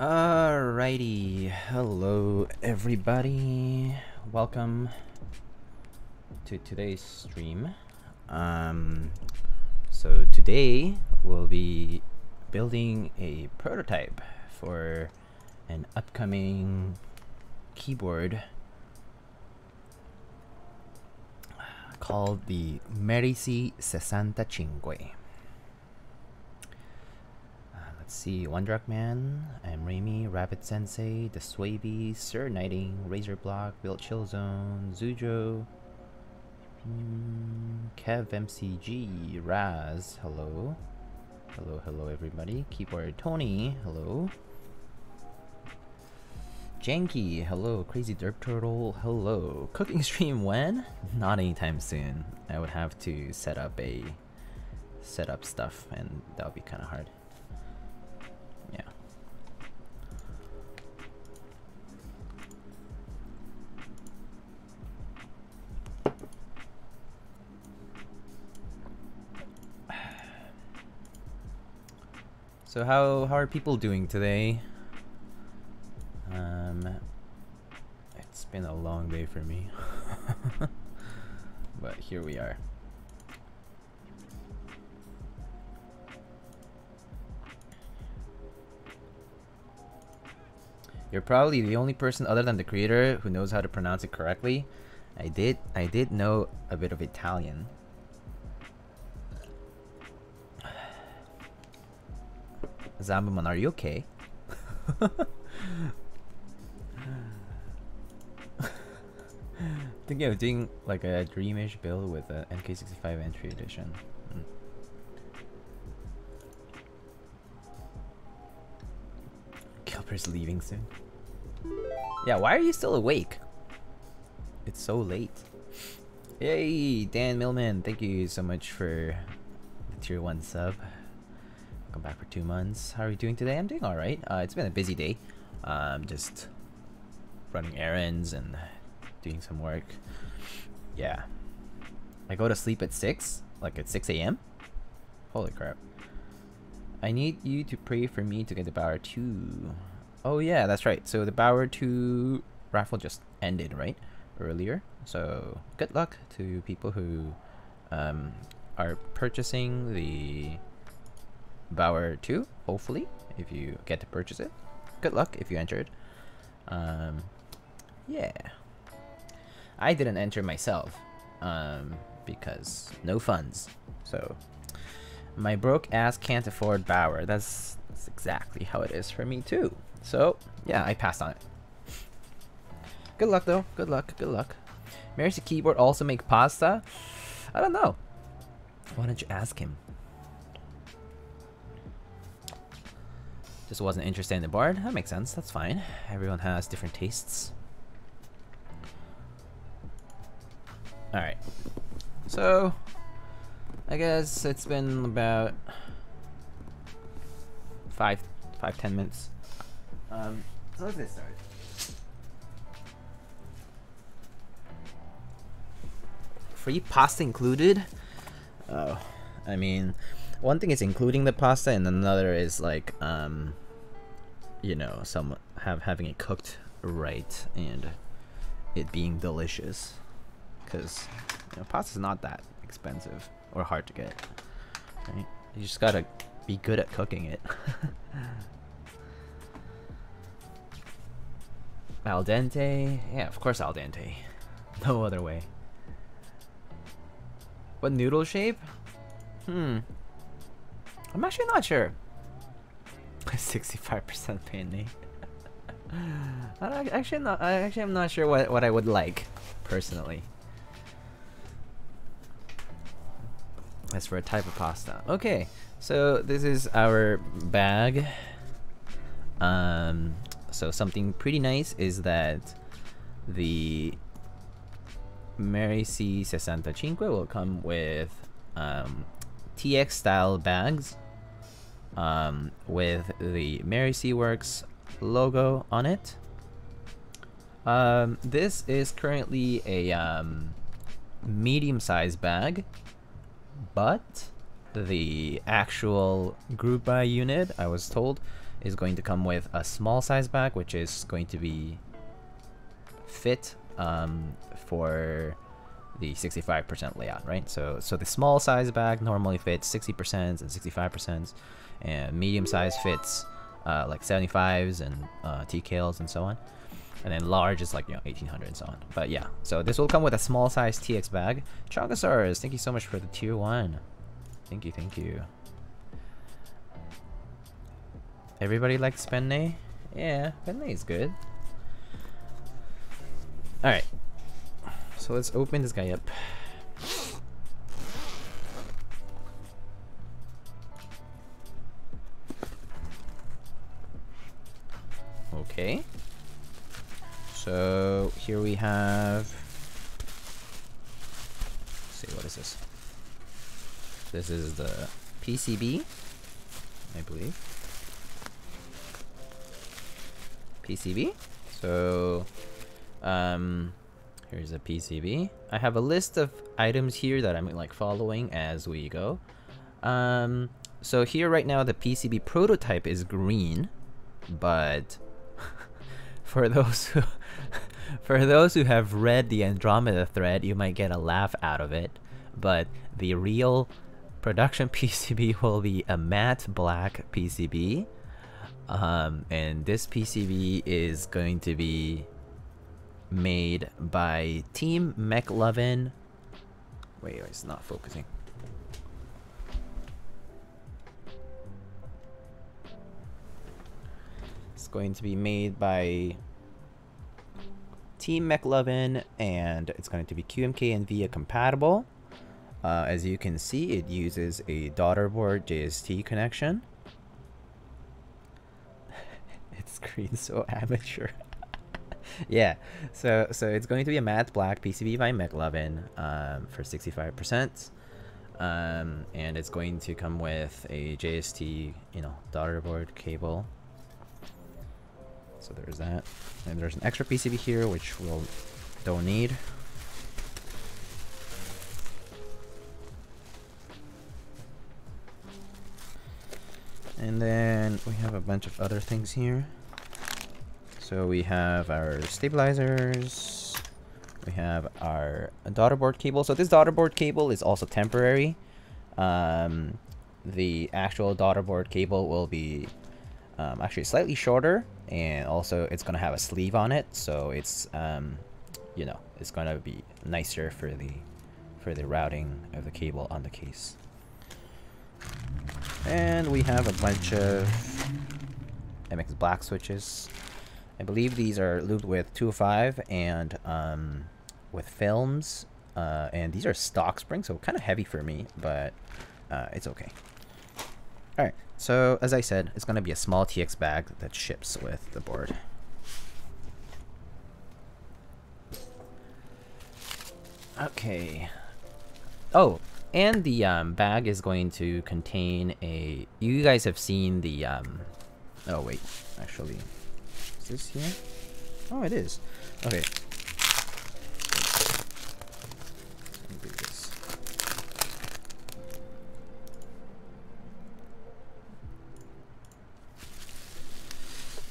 Alrighty, hello everybody. Welcome to today's stream. Um, so today we'll be building a prototype for an upcoming keyboard called the Merisi 65. Let's see, One Drug Man, I'm Rami, Rabbit Sensei, The Swaby, Sir Knighting, Razor Block, Built Chill Zone, Zujo, Kev MCG, Raz, hello. Hello, hello everybody. Keyboard Tony, hello. Janky, hello. Crazy Derp Turtle, hello. Cooking stream when? Not anytime soon. I would have to set up a set up stuff and that would be kind of hard. So how how are people doing today? Um, it's been a long day for me, but here we are. You're probably the only person other than the creator who knows how to pronounce it correctly. I did I did know a bit of Italian. Zambaman, are you okay? Thinking of doing like a dreamish build with a NK65 entry edition. Mm. Gilbert's leaving soon. Yeah, why are you still awake? It's so late. Yay, Dan Millman, thank you so much for the tier 1 sub. Come back for two months. How are you doing today? I'm doing alright. Uh, it's been a busy day. Um, just running errands and doing some work. Yeah. I go to sleep at 6, like at 6 a.m. Holy crap. I need you to pray for me to get the Bauer 2. Oh yeah, that's right. So the Bauer 2 raffle just ended, right? Earlier. So good luck to people who um, are purchasing the Bauer 2, hopefully, if you get to purchase it. Good luck if you entered. Um, yeah. I didn't enter myself um, because no funds. So my broke ass can't afford Bauer. That's, that's exactly how it is for me too. So yeah, I passed on it. Good luck though. Good luck. Good luck. Mary's keyboard also make pasta? I don't know. Why don't you ask him? Just wasn't interested in the board. That makes sense. That's fine. Everyone has different tastes. Alright. So, I guess it's been about five, five, ten minutes. Um, so let's get started. Free pasta included? Oh, I mean, one thing is including the pasta, and another is like, um, you know, some have having it cooked right and it being delicious. Because you know, pasta's not that expensive or hard to get. Right? You just gotta be good at cooking it. al dente? Yeah, of course al dente. No other way. What noodle shape? Hmm. I'm actually not sure. 65% pain Nate. I actually not. I actually am not sure what what I would like personally. As for a type of pasta, okay. So this is our bag. Um, so something pretty nice is that the Merisi 65 will come with um, TX style bags um, with the Merisi Works logo on it. Um, this is currently a um, medium-sized bag, but the actual group buy unit, I was told, is going to come with a small size bag, which is going to be fit um, for the 65% layout, right? So so the small size bag normally fits 60% and 65%, and medium size fits uh, like 75s and uh, TKLs and so on. And then large is like, you know, 1800 and so on. But yeah, so this will come with a small size TX bag. Chongasaurus, thank you so much for the tier 1. Thank you, thank you. Everybody likes Penne? Yeah, Penne is good. Alright. So let's open this guy up. Okay. So here we have. Let's see what is this? This is the PCB, I believe. PCB. So, um, here's a PCB. I have a list of items here that I'm like following as we go. Um, so here right now the PCB prototype is green, but for those who for those who have read the Andromeda thread, you might get a laugh out of it. But the real production PCB will be a matte black PCB. Um, and this PCB is going to be made by Team Mechlovin. Wait, it's not focusing. Going to be made by Team Mechlovin, and it's going to be QMK and VIA compatible. Uh, as you can see, it uses a daughterboard JST connection. it's green so amateur. yeah, so so it's going to be a matte black PCB by Mechlovin um, for 65%. Um, and it's going to come with a JST, you know, daughterboard cable so there's that. And there's an extra PCB here, which we'll don't need. And then we have a bunch of other things here. So we have our stabilizers. We have our daughter board cable. So this daughter board cable is also temporary. Um, the actual daughter board cable will be um, actually slightly shorter and also it's gonna have a sleeve on it so it's um, you know it's gonna be nicer for the for the routing of the cable on the case. And we have a bunch of MX black switches. I believe these are looped with 205 and um, with films uh, and these are stock springs so kind of heavy for me but uh, it's okay. Alright so, as I said, it's going to be a small TX bag that ships with the board. Okay. Oh, and the um, bag is going to contain a... You guys have seen the... Um, oh, wait. Actually, is this here? Oh, it is. Okay.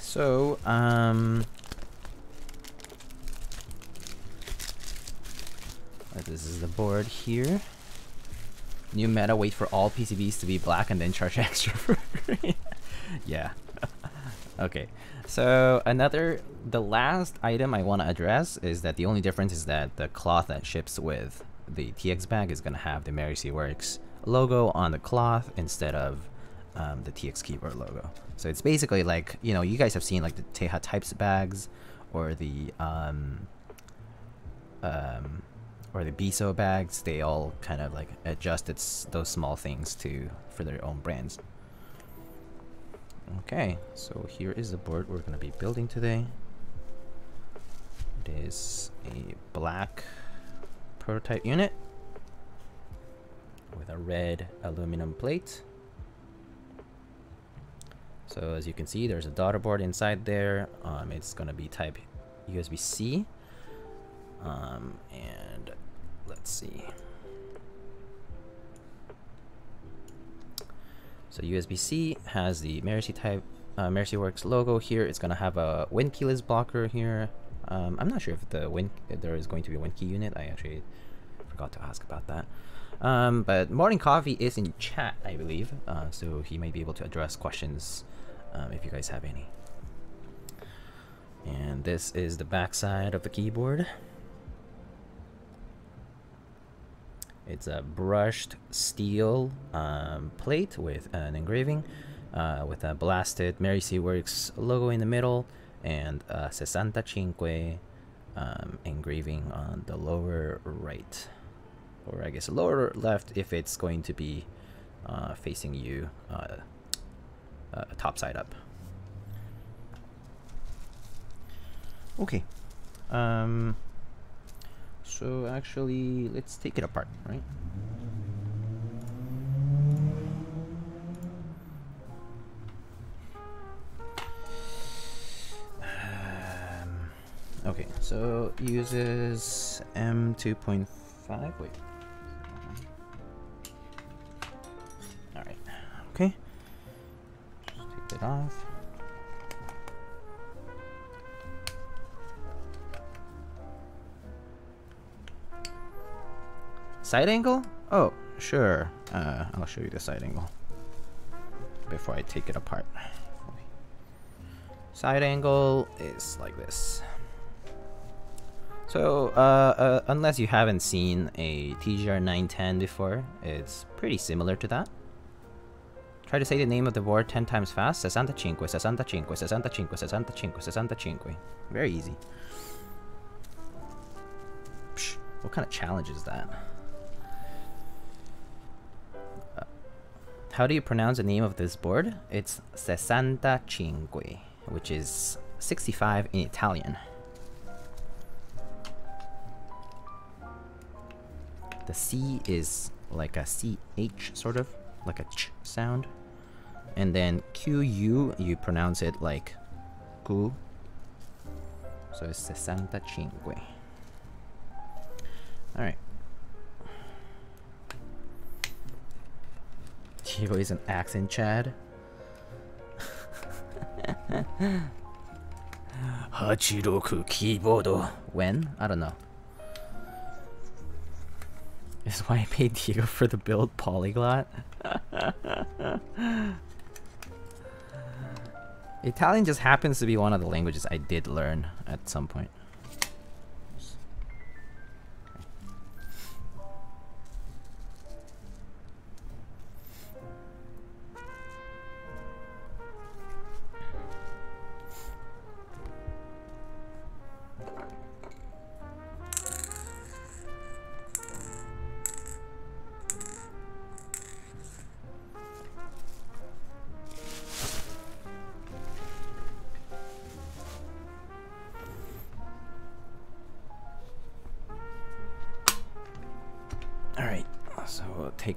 So, um... This is the board here. New meta, wait for all PCBs to be black and then charge extra for green. yeah. okay. So another, the last item I want to address is that the only difference is that the cloth that ships with the TX bag is going to have the Merisi Works logo on the cloth instead of um, the TX keyboard logo. So it's basically like, you know, you guys have seen like the Teha types bags or the um, um, or the Biso bags. They all kind of like adjusted those small things to for their own brands. Okay, so here is the board we're going to be building today. It is a black prototype unit with a red aluminum plate. So as you can see, there's a daughter board inside there. Um, it's gonna be type USB-C. Um, and let's see. So USB-C has the C type uh, logo here. It's gonna have a wind keyless blocker here. Um, I'm not sure if the wind there is going to be a wind key unit. I actually forgot to ask about that. Um, but Morning Coffee is in chat, I believe, uh, so he might be able to address questions um, if you guys have any. And this is the backside of the keyboard. It's a brushed steel um, plate with an engraving uh, with a blasted Merisi Works logo in the middle and a Sessantacinque um, engraving on the lower right. Or I guess lower left if it's going to be uh, facing you uh, uh top side up. Okay. Um, so actually, let's take it apart, right? Um, okay, so uses M2.5. Wait. It off. Side angle? Oh, sure. Uh, I'll show you the side angle before I take it apart. Side angle is like this. So, uh, uh, unless you haven't seen a TGR 910 before, it's pretty similar to that. Try to say the name of the board 10 times fast. 65, 65, 65, 65, 65. Very easy. Psh, what kind of challenge is that? Uh, how do you pronounce the name of this board? It's sessantacinque, which is 65 in Italian. The C is like a CH sort of, like a ch sound. And then QU, you pronounce it like gu. So it's sessantacinque. Alright. Diego is an accent Chad. Hachiroku keyboard. When? I don't know. Is why I paid Diego for the build polyglot. Italian just happens to be one of the languages I did learn at some point.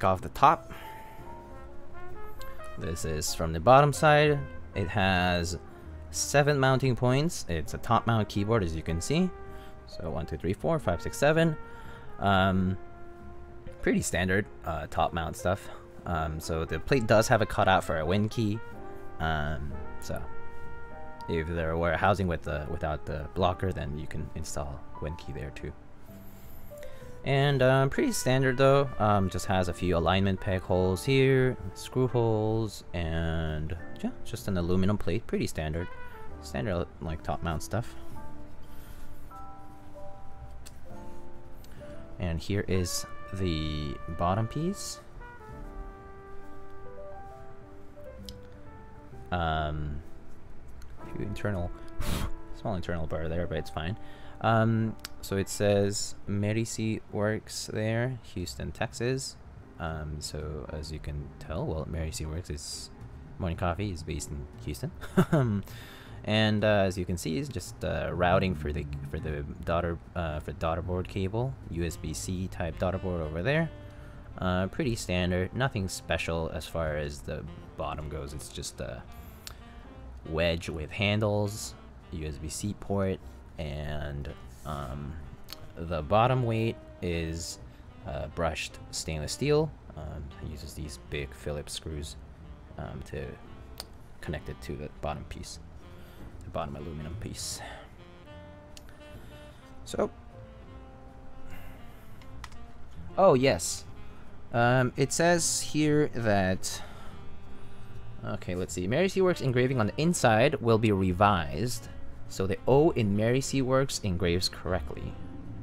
Take off the top. This is from the bottom side. It has seven mounting points. It's a top mount keyboard as you can see. So one, two, three, four, five, six, seven. Um, pretty standard uh, top mount stuff. Um, so the plate does have a cutout for a wind key. Um, so if there were housing with the without the blocker, then you can install wind key there too. And um, pretty standard though, um, just has a few alignment peg holes here, screw holes, and yeah, just an aluminum plate, pretty standard. Standard like top mount stuff. And here is the bottom piece. Um, few internal, small internal bar there, but it's fine. Um, so it says Merisi Works there, Houston, Texas. Um, so as you can tell, well, Merisi Works is Morning Coffee is based in Houston. and uh, as you can see, it's just uh, routing for the for the daughter uh, for daughter board cable, USB-C type daughter board over there. Uh, pretty standard, nothing special as far as the bottom goes. It's just a wedge with handles, USB-C port, and um, the bottom weight is uh, brushed stainless steel. Um, uses these big Phillips screws um, to it to the bottom piece, the bottom aluminum piece. So, oh yes, um, it says here that. Okay, let's see. Merisi Works engraving on the inside will be revised, so the O in Merisi Works engraves correctly.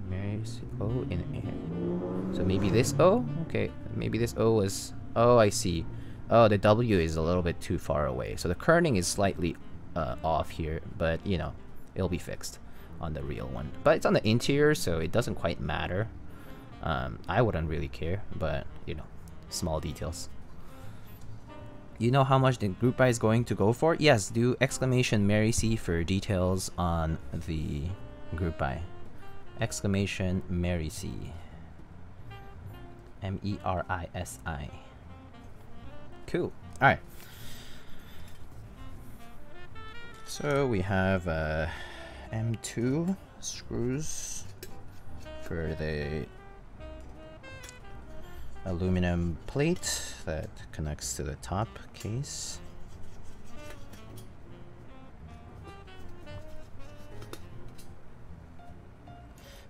Mary C. O in A. So maybe this O? Okay, maybe this O was... Oh, I see. Oh, the W is a little bit too far away. So the kerning is slightly uh, off here, but, you know, it'll be fixed on the real one. But it's on the interior, so it doesn't quite matter. Um, I wouldn't really care, but, you know, small details. You know how much the group buy is going to go for? Yes, do exclamation Merisi for details on the group buy. Exclamation Merisi. M E R I S I. Cool. Alright. So we have uh, M2 screws for the aluminum plate that connects to the top case.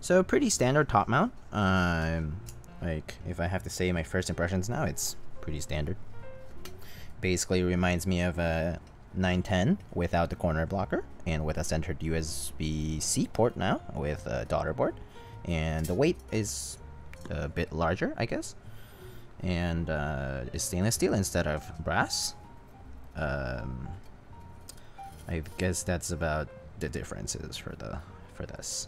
So pretty standard top mount. Um, like if I have to say my first impressions now, it's pretty standard. Basically reminds me of a 910 without the corner blocker and with a centered USB-C port now with a daughter board. And the weight is a bit larger, I guess. And uh, stainless steel instead of brass. Um, I guess that's about the differences for the for this.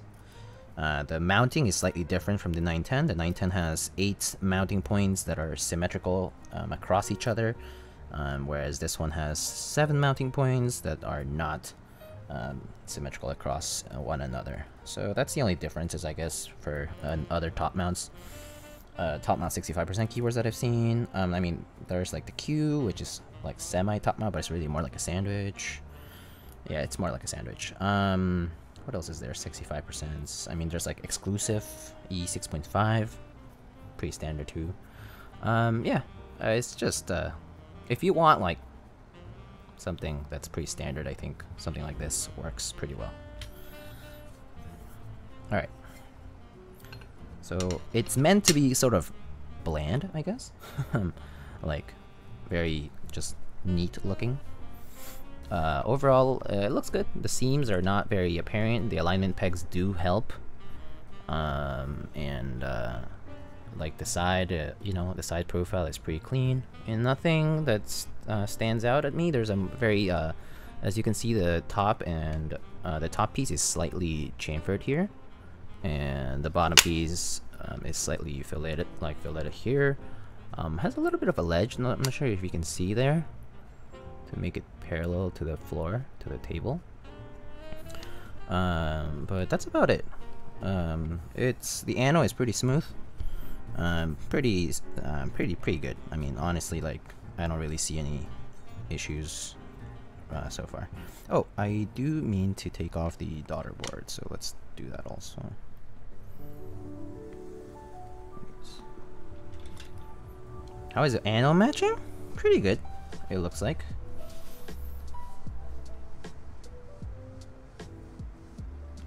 Uh, the mounting is slightly different from the 910. The 910 has eight mounting points that are symmetrical um, across each other, um, whereas this one has seven mounting points that are not um, symmetrical across uh, one another. So that's the only differences, I guess, for uh, other top mounts. Uh, mount 65% keywords that I've seen. Um, I mean, there's like the Q, which is like semi top mount, but it's really more like a sandwich. Yeah, it's more like a sandwich. Um, what else is there? 65%. I mean, there's like exclusive E6.5. Pretty standard too. Um, yeah, uh, it's just, uh, if you want like something that's pretty standard, I think something like this works pretty well. Alright. So it's meant to be sort of bland, I guess. like very just neat looking. Uh, overall, uh, it looks good. The seams are not very apparent. The alignment pegs do help. Um, and uh, like the side, uh, you know, the side profile is pretty clean. And nothing that uh, stands out at me. There's a very, uh, as you can see, the top and the top piece is slightly chamfered here. And the bottom piece um, is slightly filleted, like filleted here. Um, has a little bit of a ledge. I'm not sure if you can see there to make it parallel to the floor, to the table. Um, but that's about it. Um, it's the ano is pretty smooth. Um, pretty, uh, pretty, pretty good. I mean, honestly, like I don't really see any issues uh, so far. Oh, I do mean to take off the daughter board, so let's do that also. How is it? Ano matching? Pretty good, it looks like.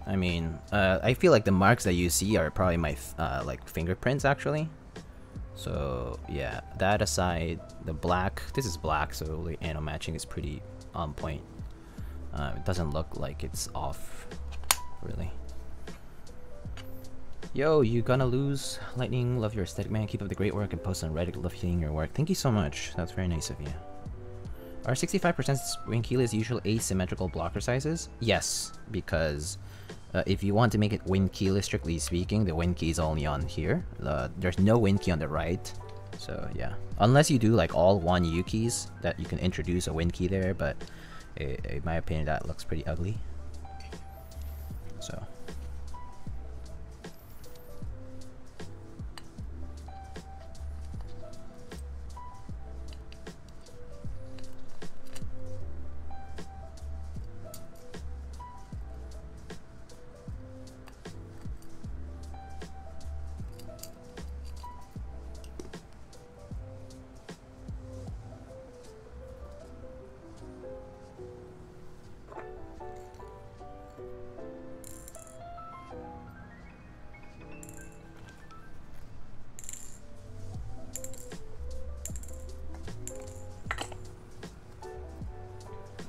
I mean, uh, I feel like the marks that you see are probably my uh, like fingerprints actually. So yeah, that aside, the black, this is black, so the ano matching is pretty on point. Uh, it doesn't look like it's off, really. Yo, you gonna lose? Lightning, love your aesthetic, man. Keep up the great work and post on Reddit. Love seeing your work. Thank you so much. That's very nice of you. Are 65% Win Keyless usual asymmetrical blocker sizes? Yes, because uh, if you want to make it win keyless, strictly speaking, the win key is only on here. Uh, there's no win key on the right. So yeah, unless you do like all one U keys, that you can introduce a win key there, but it, in my opinion, that looks pretty ugly. So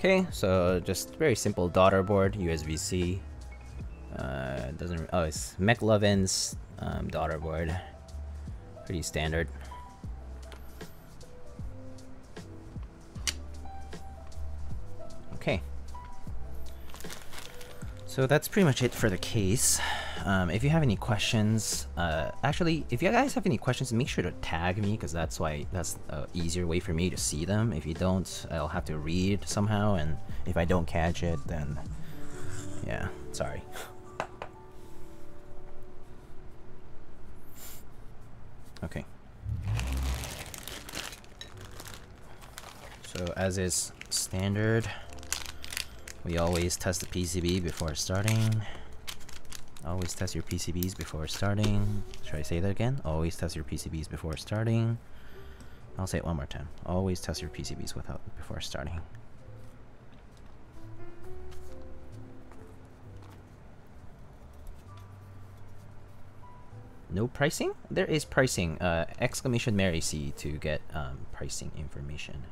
Okay, so just very simple daughter board, USB-C. Uh, doesn't oh it's Mechlovin's um, daughter board, pretty standard. Okay. So that's pretty much it for the case. Um, if you have any questions, uh, actually, if you guys have any questions, make sure to tag me because that's why that's an easier way for me to see them. If you don't, I'll have to read somehow, and if I don't catch it, then yeah, sorry. okay. So as is standard, we always test the PCB before starting. Always test your PCBs before starting. Should I say that again? Always test your PCBs before starting. I'll say it one more time. Always test your PCBs without before starting. No pricing? There is pricing. Uh, exclamation Merisi to get um, pricing information.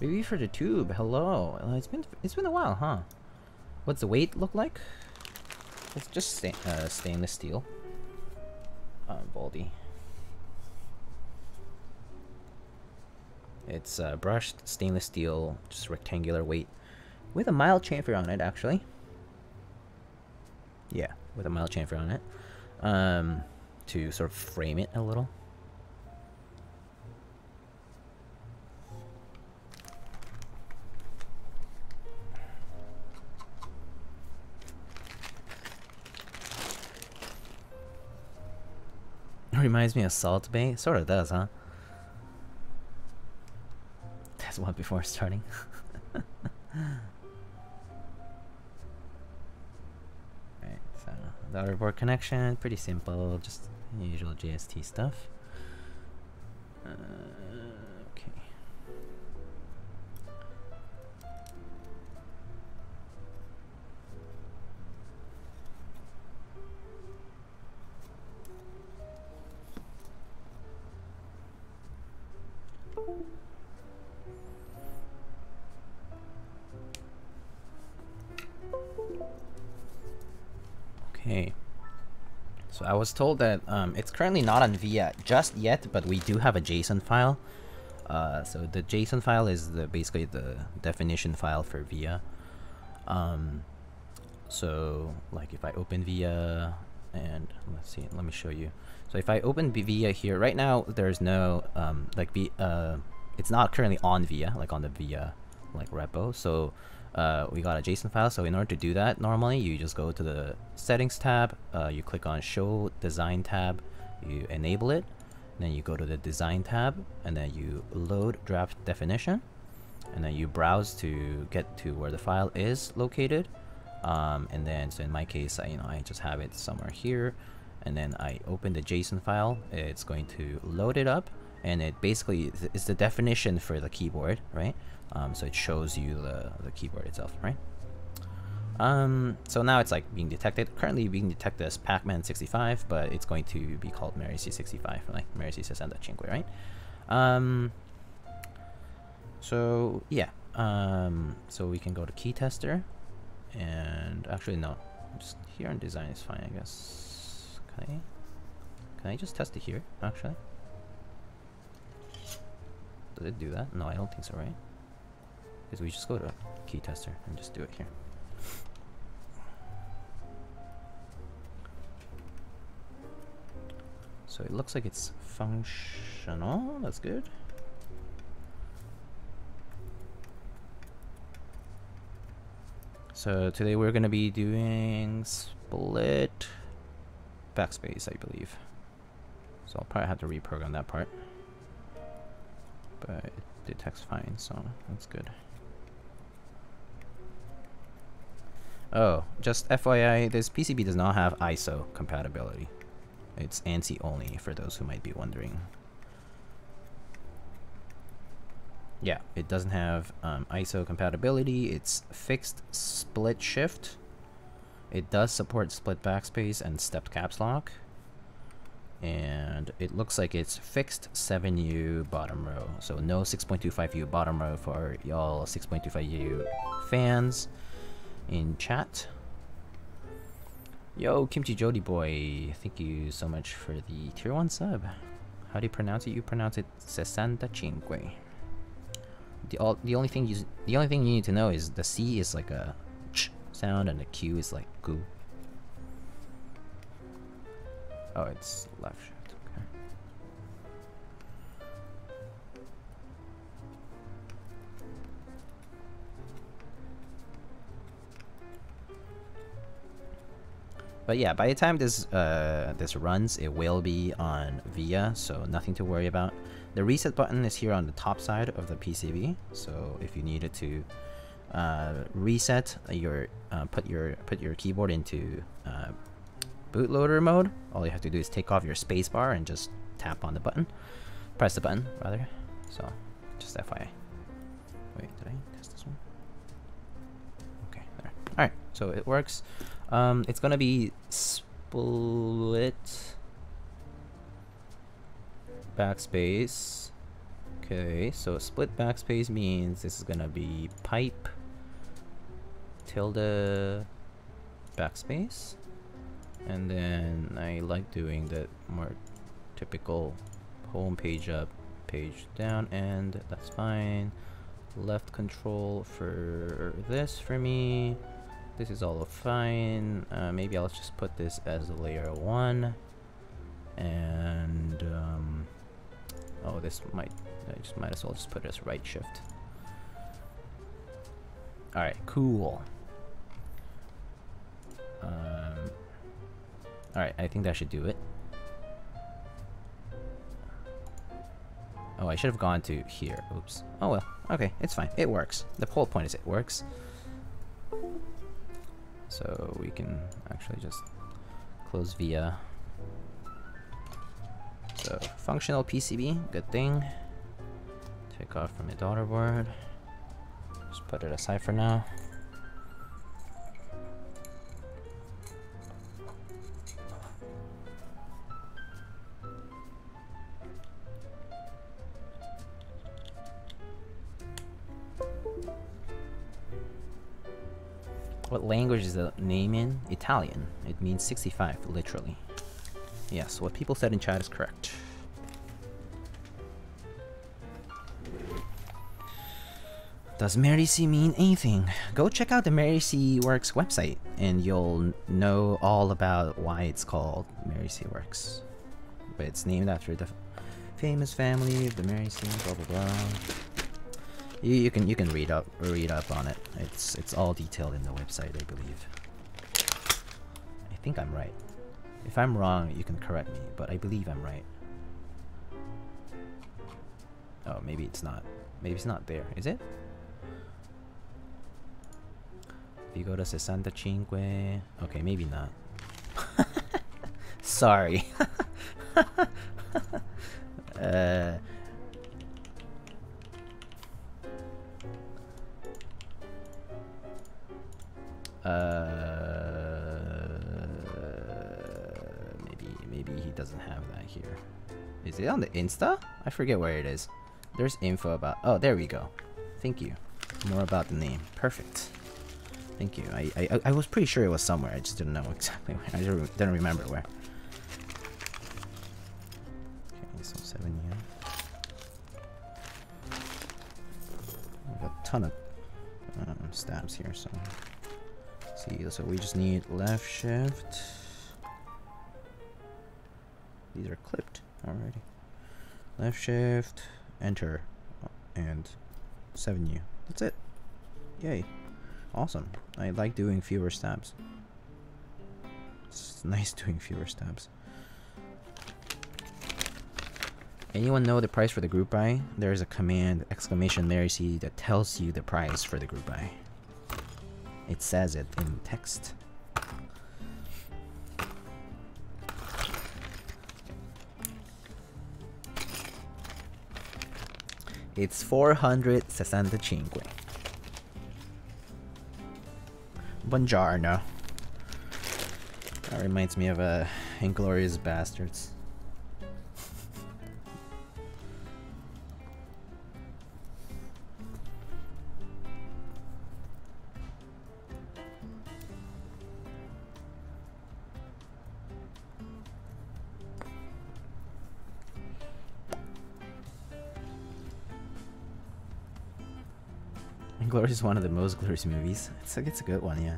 Review for the tube. Hello. Uh, it's been it's been a while, huh? What's the weight look like? It's just sta uh, stainless steel. Uh, Baldy. It's uh, brushed stainless steel, just rectangular weight, with a mild chamfer on it, actually. Yeah, with a mild chamfer on it, um, to sort of frame it a little. Reminds me of Salt Bae. Sort of does, huh? That's one before starting. Right, so the board connection, pretty simple, just usual JST stuff. Uh, was told that um, it's currently not on VIA just yet, but we do have a JSON file. Uh, so the JSON file is the basically the definition file for VIA. Um, so like if I open VIA and let's see, let me show you. So if I open VIA here, right now there's no um, like uh, it's not currently on VIA like on the VIA like repo. So uh, we got a JSON file. So in order to do that, normally you just go to the settings tab, uh, you click on show design tab, you enable it, then you go to the design tab, and then you load draft definition, and then you browse to get to where the file is located. Um, and then, so in my case, I, you know, I just have it somewhere here, and then I open the JSON file. It's going to load it up, and it basically is the definition for the keyboard, right? Um, so it shows you the, the keyboard itself, right? Um, so now it's like being detected. Currently being detected as Pacman65, but it's going to be called Merisi65, like Merisi65, right? Um, so yeah, um, so we can go to key tester, and actually no, just here in design is fine, I guess. I, can I just test it here, actually? Does it do that? No, I don't think so, right? Because we just go to key tester and just do it here. So it looks like it's functional. That's good. So today we're going to be doing split backspace, I believe. So I'll probably have to reprogram that part. But it detects fine, so that's good. Oh, just FYI, this PCB does not have ISO compatibility. It's ANSI only, for those who might be wondering. Yeah, it doesn't have um, ISO compatibility. It's fixed split shift. It does support split backspace and stepped caps lock. and it looks like it's fixed 7U bottom row. So no 6.25U bottom row for y'all 6.25U fans in chat. Yo, Kimchi Jody boy, thank you so much for the tier 1 sub. How do you pronounce it? You pronounce it sessantacinque. The, all, the only thing you the only thing you need to know is the C is like a ch sound and the Q is like goo. Oh, it's left But yeah, by the time this uh, this runs, it will be on VIA, so nothing to worry about. The reset button is here on the top side of the PCB, so if you needed to uh, reset your uh, put your put your keyboard into uh, bootloader mode, all you have to do is take off your spacebar and just tap on the button. Press the button, rather. So, just FYI. Wait, did I test this one? Okay, there. Alright, so it works. Um, it's gonna be split backspace. Okay, so split backspace means this is gonna be pipe tilde backspace. And then I like doing the more typical home page up page down and that's fine. Left control for this for me this is all fine uh, maybe I'll just put this as layer 1 and um, oh this might I just might as well just put it as right shift alright cool um, Alright, I think that should do it. Oh, I should have gone to here. Oops. Oh well. Okay, it's fine. It works. The whole point is it works. So we can actually just close via. So functional PCB, good thing. Take off from the daughter board. Just put it aside for now. Language is the name in? Italian. It means 65, literally. Yes, what people said in chat is correct. Does Merisi mean anything? Go check out the Merisi Works website and you'll know all about why it's called Merisi Works. But it's named after the famous family of the Merisi, blah blah blah. You, you can you can read up read up on it. It's it's all detailed in the website, I believe. I think I'm right. If I'm wrong, you can correct me, but I believe I'm right. Oh, maybe it's not. Maybe it's not there. Is it? If you go to Sessantacinque... Okay, maybe not. Sorry. uh... Uh, maybe maybe he doesn't have that here. Is it on the Insta? I forget where it is. There's info about. Oh, there we go. Thank you. More about the name. Perfect. Thank you. I I I was pretty sure it was somewhere. I just didn't know exactly where. I didn't remember where. Okay, so seven here. a ton of um, stabs here, so see, so we just need left shift. These are clipped already. Left shift, enter, and 7U. That's it. Yay. Awesome. I like doing fewer stabs. It's nice doing fewer stabs. Anyone know the price for the group buy? There's a command exclamation Merisi that tells you the price for the group buy. It says it in text. It's 465. Buongiorno. That reminds me of uh, Inglorious Basterds. Glorious is one of the most glorious movies. It's a, it's a good one, yeah.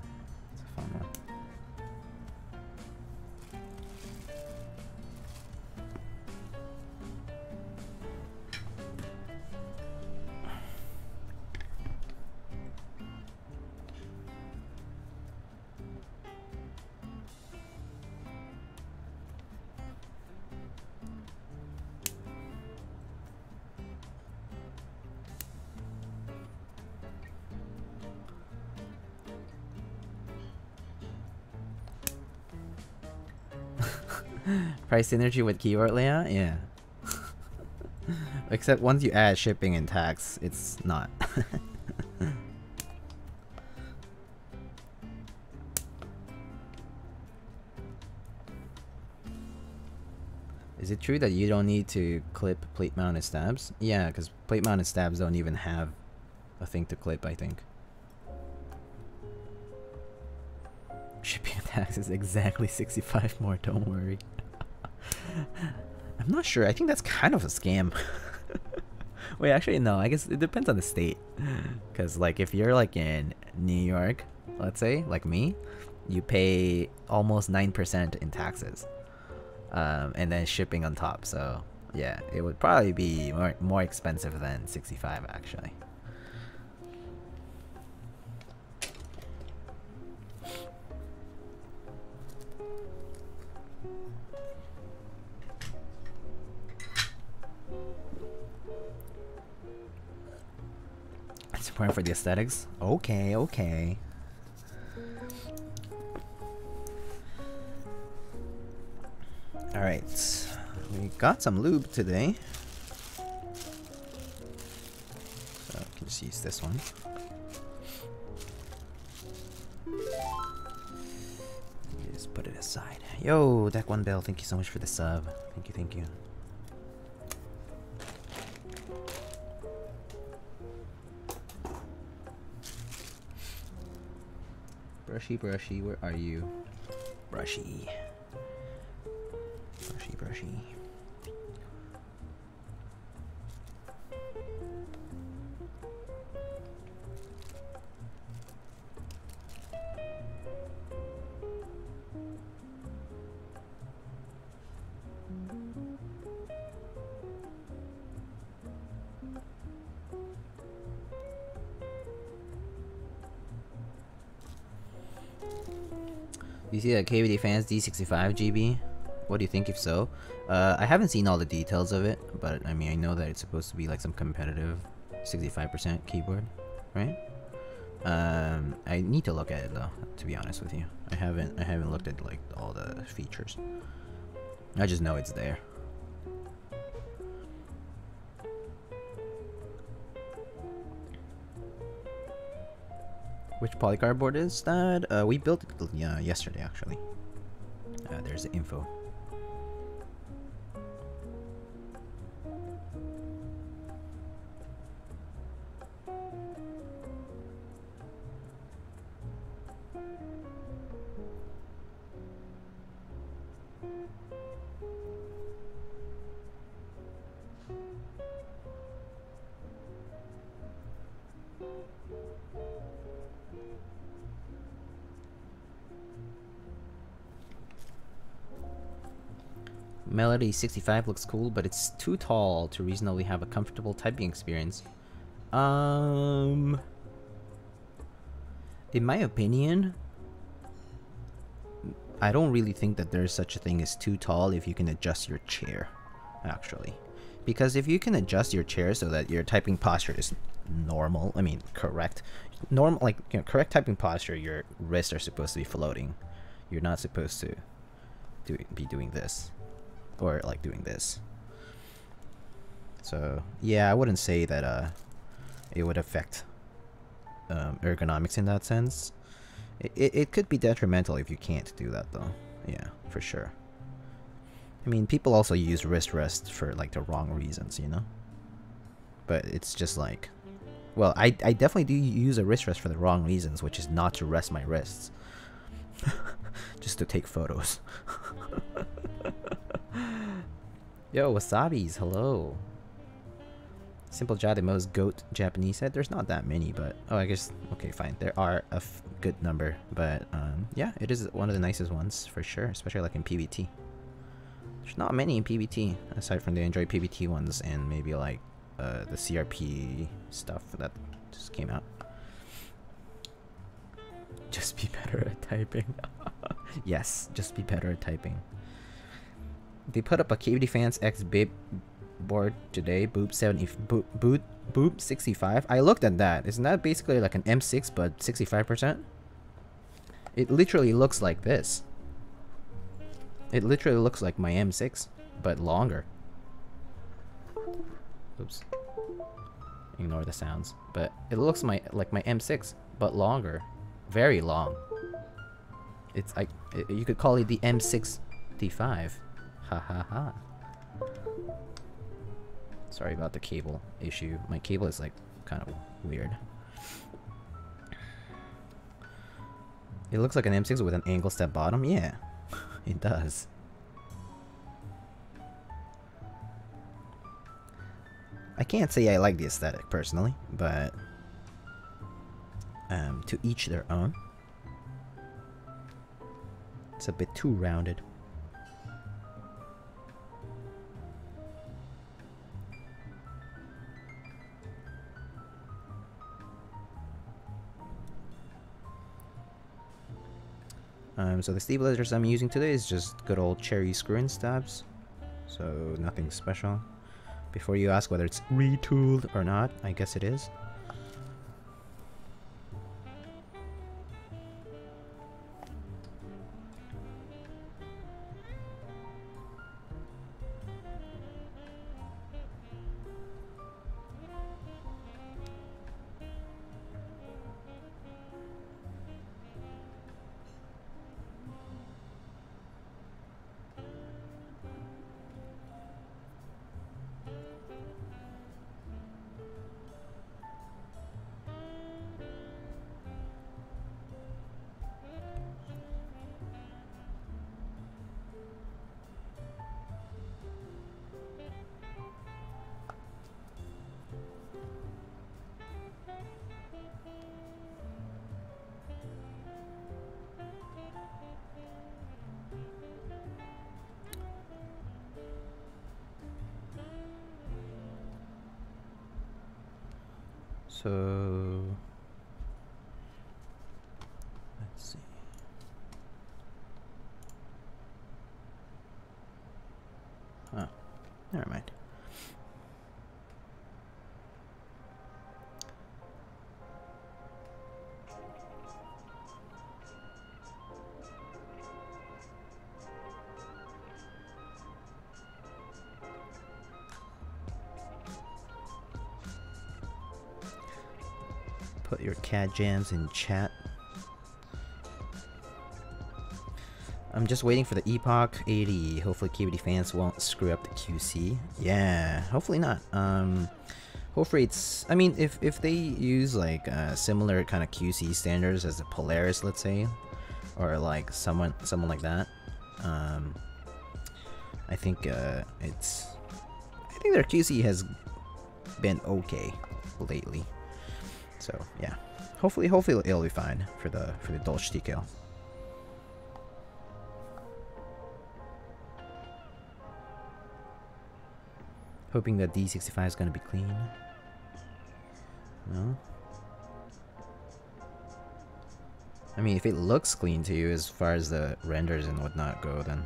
Synergy with keyword layout? Yeah. Except once you add shipping and tax, it's not. Is it true that you don't need to clip plate mounted stabs? Yeah, because plate mounted stabs don't even have a thing to clip, I think. Shipping tax is exactly 65 more, don't worry. I'm not sure. I think that's kind of a scam. Wait, actually, no. I guess it depends on the state. Because, like, if you're, like, in New York, let's say, like me, you pay almost 9% in taxes. Um, and then shipping on top. So, yeah, it would probably be more, more expensive than 65, actually. Support for the aesthetics? Okay, okay. Alright. We got some lube today. So I can just use this one. Just put it aside. Yo, Deck One Bell, thank you so much for the sub. Thank you, thank you. Brushy, brushy, where are you? Brushy. Brushy, KBD fans D65 GB? What do you think if so? Uh, I haven't seen all the details of it, but I mean I know that it's supposed to be like some competitive 65% keyboard, right? Um, I need to look at it though, to be honest with you. I haven't I haven't looked at like all the features. I just know it's there. Which polycard board is that? Uh, we built it yeah, yesterday, actually. Uh, there's the info. Melody 65 looks cool, but it's too tall to reasonably have a comfortable typing experience. Um... In my opinion, I don't really think that there's such a thing as too tall if you can adjust your chair, actually. Because if you can adjust your chair so that your typing posture is normal, I mean, correct, normal, like, you know, correct typing posture, your wrists are supposed to be floating. You're not supposed to do, be doing this or like doing this. So yeah, I wouldn't say that uh, it would affect um, ergonomics in that sense. It, it, it could be detrimental if you can't do that though. Yeah, for sure. I mean, people also use wrist rest for like the wrong reasons, you know? But it's just like, well, I, I definitely do use a wrist rest for the wrong reasons, which is not to rest my wrists. just to take photos. Yo, Wasabi's, hello. Simple most goat Japanese set. There's not that many, but oh, I guess okay, fine. There are a good number, but um, yeah, it is one of the nicest ones for sure, especially like in PBT. There's not many in PBT aside from the Android PBT ones and maybe like uh, the CRP stuff that just came out. Just be better at typing. yes, just be better at typing. They put up a KBD Fans X Babe board today. Boop 70, boop, boot, boop 65. I looked at that. Isn't that basically like an M6 but 65%? It literally looks like this. It literally looks like my M6, but longer. Oops. Ignore the sounds. But it looks my like my M6, but longer. Very long. It's like you could call it the M65. Ha ha ha. Sorry about the cable issue. My cable is like kind of weird. It looks like an M6 with an angle step bottom. Yeah, it does. I can't say I like the aesthetic personally, but um, to each their own. It's a bit too rounded. Um, so the stabilizers I'm using today is just good old cherry screw-in stabs. So nothing special. Before you ask whether it's retooled or not, I guess it is. Jams in chat. I'm just waiting for the Epoch 80. Hopefully KBD fans won't screw up the QC. Yeah, hopefully not. Um, hopefully it's... I mean, if, if they use like uh, similar kind of QC standards as the Polaris, let's say, or like someone someone like that, um, I think uh, it's... I think their QC has been okay lately. Hopefully, hopefully it'll be fine for the for the Dolch decal. Hoping that D65 is going to be clean. No? I mean, if it looks clean to you as far as the renders and whatnot go, then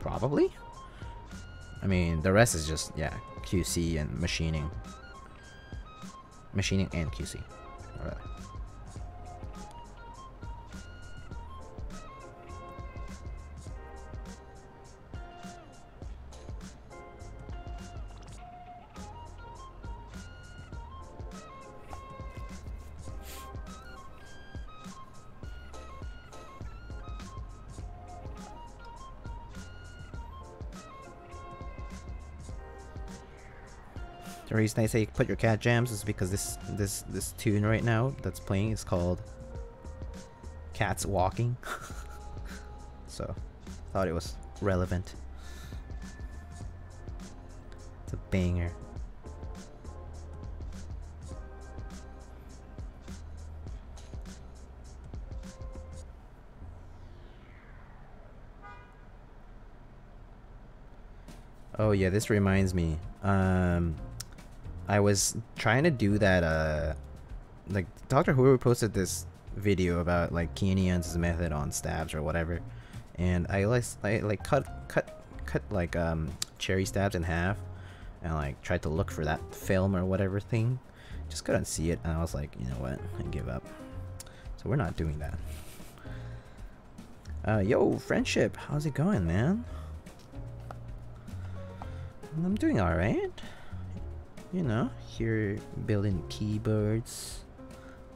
probably? I mean, the rest is just, yeah, QC and machining. Machining and QC. reason I say put your cat jams is because this this this tune right now that's playing is called Cats Walking. so thought it was relevant. It's a banger. Oh yeah, this reminds me. Um, I was trying to do that. Uh, like Doctor Who posted this video about like Kenyon's method on stabs or whatever, and I like I like cut cut cut like um cherry stabs in half, and like tried to look for that film or whatever thing. Just couldn't see it, and I was like, you know what, I give up. So we're not doing that. Uh, yo, friendship, how's it going, man? I'm doing alright. You know, here building keyboards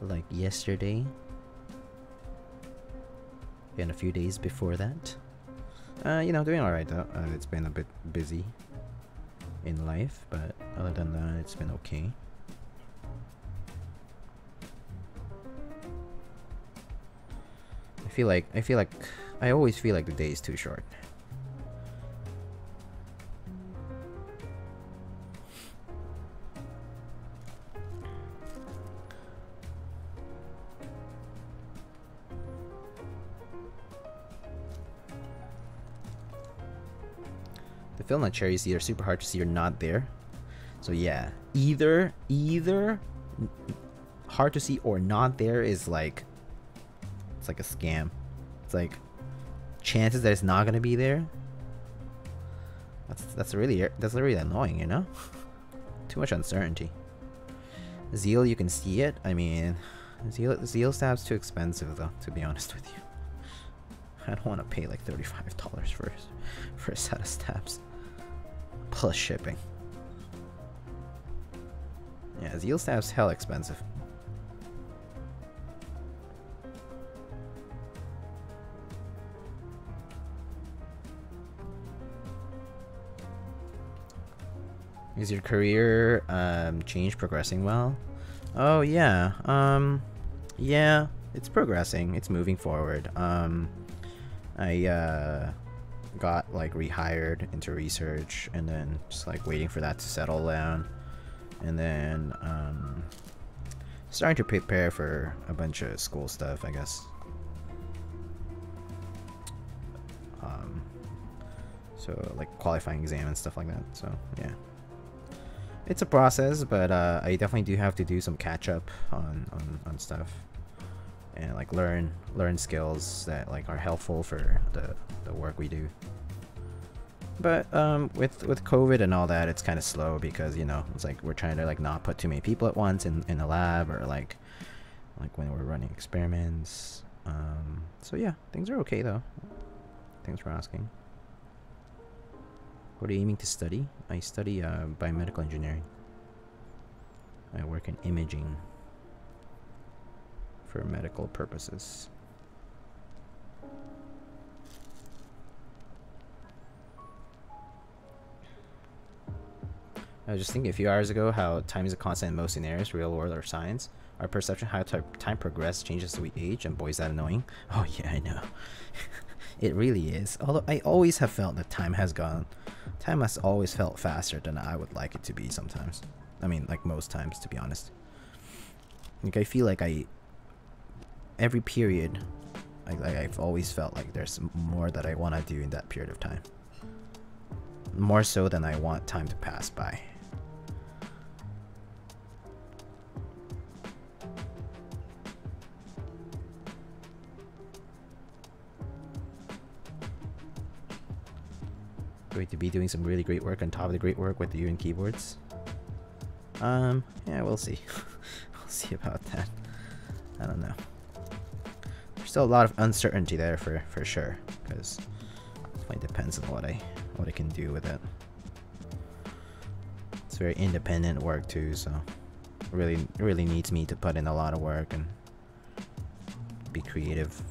like yesterday. And a few days before that. Uh, you know, doing alright though. Uh, it's been a bit busy in life, but other than that, it's been okay. I feel like I feel like I always feel like the day is too short. Film on cherry is either super hard to see or not there. So yeah, either either hard to see or not there is like it's like a scam. It's like chances that it's not gonna be there. That's that's really that's really annoying, you know. Too much uncertainty. Zeal, you can see it. I mean, Zeal Zeal stab's too expensive though, to be honest with you. I don't want to pay like thirty-five dollars for for a set of stabs plus shipping. Yeah, Zeal Stab's hell expensive. Is your career um, change progressing well? Oh yeah, um, yeah, it's progressing. It's moving forward. Um, I uh, got like rehired into research and then just like waiting for that to settle down. And then um, starting to prepare for a bunch of school stuff I guess. Um, so like qualifying exam and stuff like that so yeah. It's a process but uh, I definitely do have to do some catch up on, on, on stuff and like learn learn skills that like are helpful for the, the work we do. But um, with with COVID and all that, it's kind of slow because you know it's like we're trying to like not put too many people at once in in the lab or like like when we're running experiments. Um, so yeah, things are okay though. Thanks for asking. What are you aiming to study? I study uh, biomedical engineering. I work in imaging for medical purposes. I was just thinking a few hours ago how time is a constant in most scenarios, real world or science. Our perception how time progresses changes as we age, and boy is that annoying. Oh yeah, I know. it really is. Although I always have felt that time has gone, time has always felt faster than I would like it to be sometimes. I mean, like most times, to be honest. Like I feel like I, every period, like, like I've always felt like there's more that I want to do in that period of time. More so than I want time to pass by. going to be doing some really great work on top of the great work with the UN keyboards. Um, yeah, we'll see. we'll see about that. I don't know. Still a lot of uncertainty there for for sure, because it depends on what I what I can do with it. It's very independent work too, so really really needs me to put in a lot of work and be creative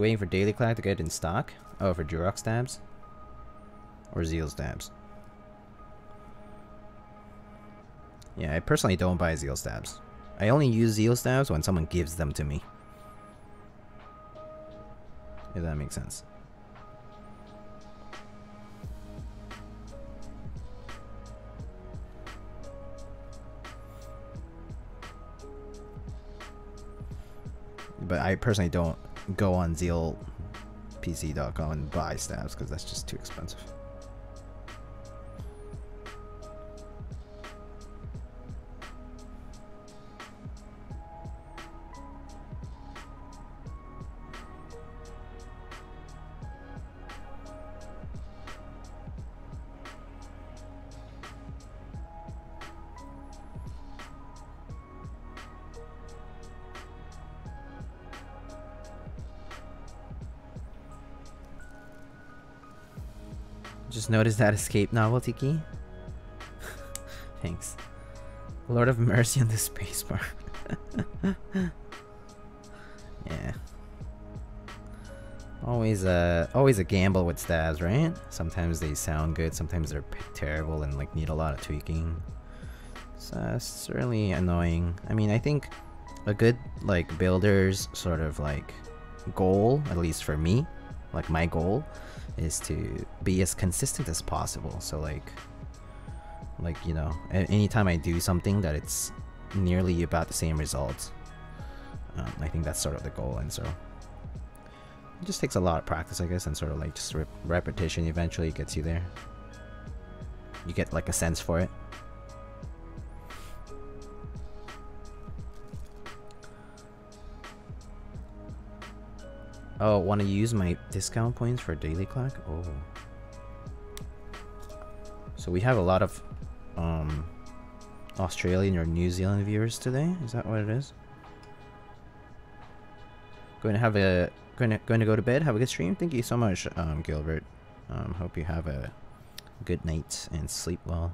waiting for Daily Clack to get in stock. Oh, for Durock stabs? Or Zeal stabs? Yeah, I personally don't buy Zeal Stabs. I only use Zeal Stabs when someone gives them to me. If that makes sense. But I personally don't go on zealpc.com and buy stabs because that's just too expensive. Notice that escape novelty key? Thanks. Lord of Mercy on the spacebar. yeah. Always a always a gamble with stabs, right? Sometimes they sound good, sometimes they're terrible and like need a lot of tweaking. So it's certainly annoying. I mean, I think a good like builder's sort of like goal, at least for me, like my goal, is to be as consistent as possible. So like, like you know, anytime I do something that it's nearly about the same results, um, I think that's sort of the goal. And so it just takes a lot of practice, I guess, and sort of like just re repetition eventually gets you there. You get like a sense for it. Oh, want to use my discount points for Daily Clack? Oh. So we have a lot of um, Australian or New Zealand viewers today. Is that what it is? Going to have a going to going to go to bed. Have a good stream. Thank you so much, um, Gilbert. Um, hope you have a good night and sleep well.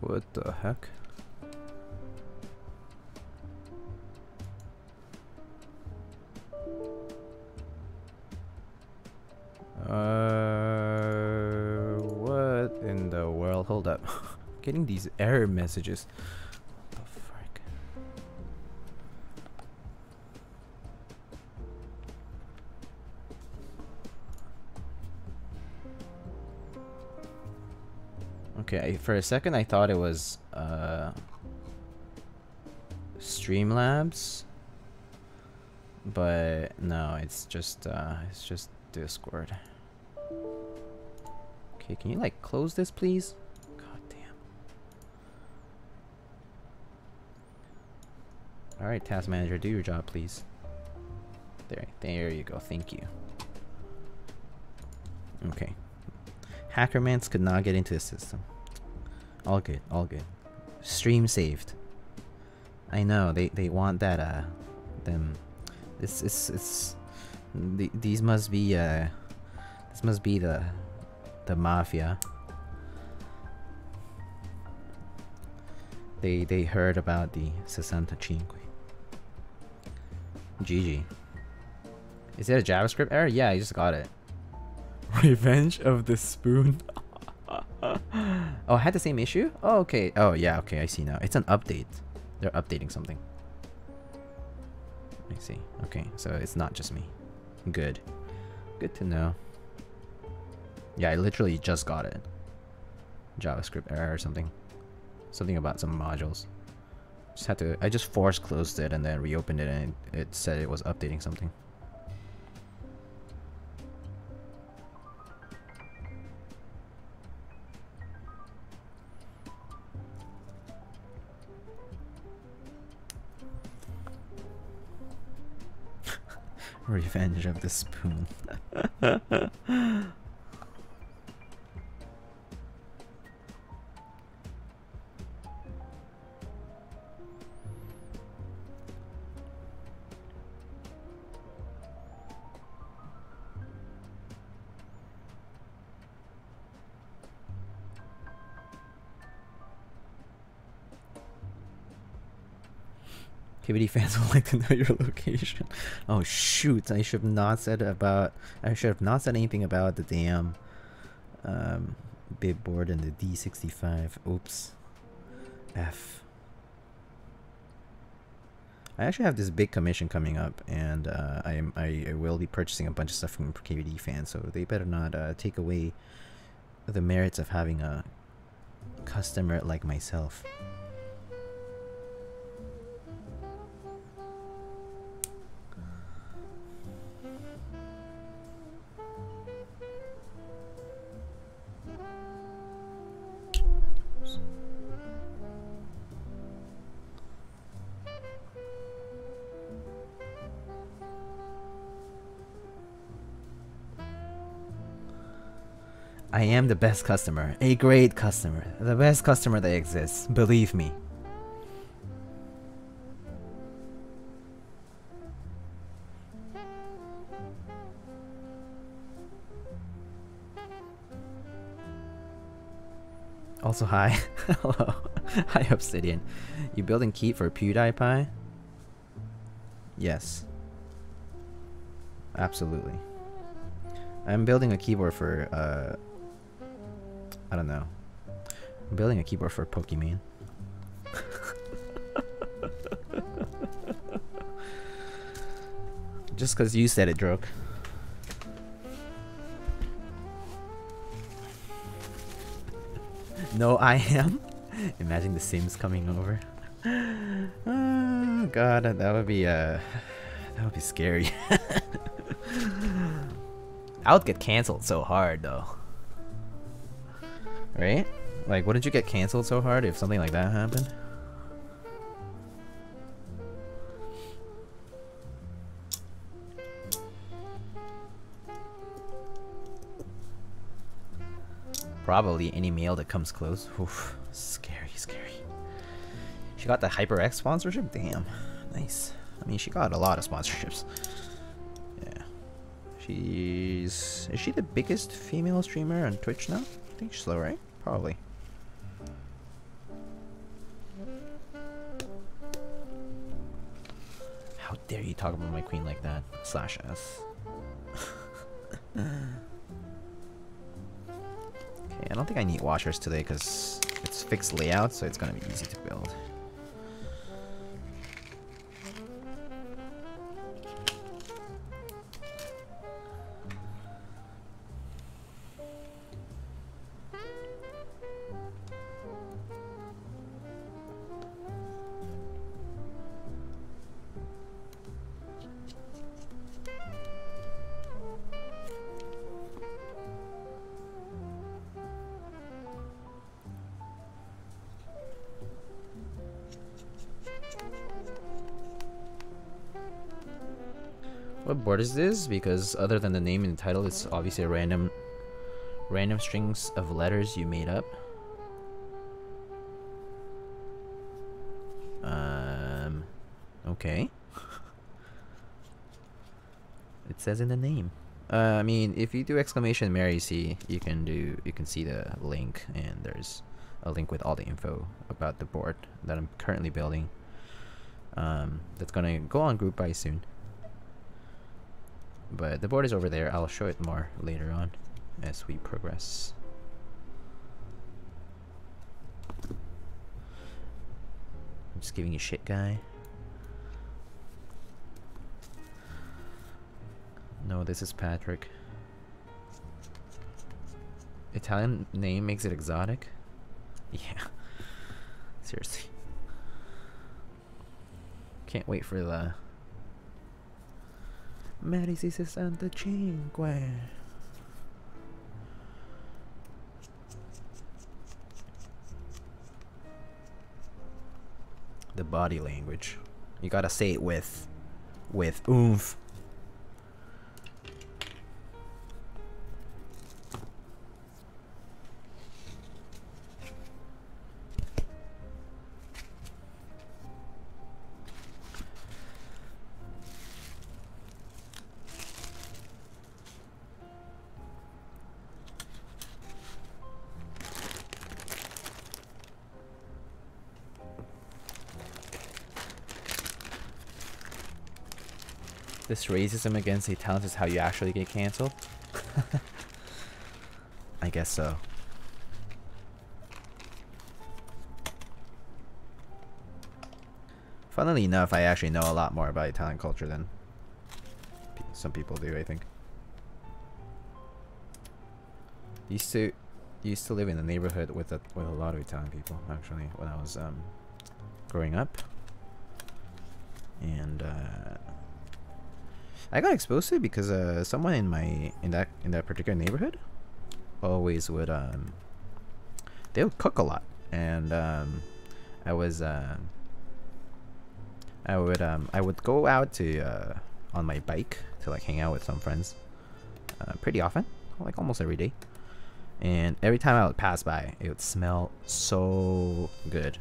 What the heck? Uh, what in the world? Hold up. Getting these error messages. Okay, for a second I thought it was uh, Streamlabs, but no, it's just uh, it's just Discord. Okay, can you like close this, please? God damn. All right, task manager, do your job, please. There, there you go. Thank you. Okay. Hackermans could not get into the system. All good, all good. Stream saved. I know they they want that uh them. It's it's it's. The, these must be uh. This must be the the mafia. They they heard about the Cinque. GG. Is it a JavaScript error? Yeah, I just got it. Revenge of the Spoon. Oh, I had the same issue? Oh, okay. Oh, yeah, okay, I see now. It's an update. They're updating something. I see. Okay, so it's not just me. Good. Good to know. Yeah, I literally just got it. JavaScript error or something. Something about some modules. Just had to, I just force closed it and then reopened it and it said it was updating something. Revenge of the Spoon. KBD fans would like to know your location. Oh shoot! I should have not said about. I should have not said anything about the damn um, bit board and the D65. Oops. F. I actually have this big commission coming up, and uh, I am I, will be purchasing a bunch of stuff from KBD fans, so they better not uh, take away the merits of having a customer like myself. I am the best customer. A great customer. The best customer that exists. Believe me. Also, hi. Hello. hi, Obsidian. You building Keep for PewDiePie? Yes. Absolutely. I'm building a keyboard for uh, I don't know. I'm building a keyboard for Pokimane. Just because you said it, Droke. no, I am. Imagine the Sims coming over. oh god, that would be uh that would be scary. I would get cancelled so hard though. Right? Like, wouldn't you get canceled so hard if something like that happened? Probably any male that comes close. Oof, scary, scary. She got the HyperX sponsorship? Damn. Nice. I mean, she got a lot of sponsorships. Yeah. She's... Is she the biggest female streamer on Twitch now? I think she's slow, right? Probably. How dare you talk about my queen like that? Slash S. okay, I don't think I need washers today because it's fixed layout, so it's gonna be easy to build. Board is this? Because other than the name and the title, it's obviously a random random strings of letters you made up. Um, okay. it says in the name. Uh, I mean, if you do exclamation Merisi, you can do you can see the link, and there's a link with all the info about the board that I'm currently building. Um, that's gonna go on group buy soon. But the board is over there. I'll show it more later on as we progress. I'm just giving you shit, guy. No, this is Patrick. Italian name makes it exotic? Yeah. Seriously. Can't wait for the Merisi 65 the body language. You gotta say it with with oomph racism against Italians is how you actually get canceled? I guess so. Funnily enough, I actually know a lot more about Italian culture than some people do, I think. Used to used to live in a neighborhood with a with a lot of Italian people actually when I was um, growing up. And uh, I got exposed to it because uh, someone in my in that in that particular neighborhood always would um they would cook a lot. And um I was uh, I would um I would go out to uh, on my bike to like hang out with some friends uh, pretty often like almost every day. And every time I would pass by it would smell so good.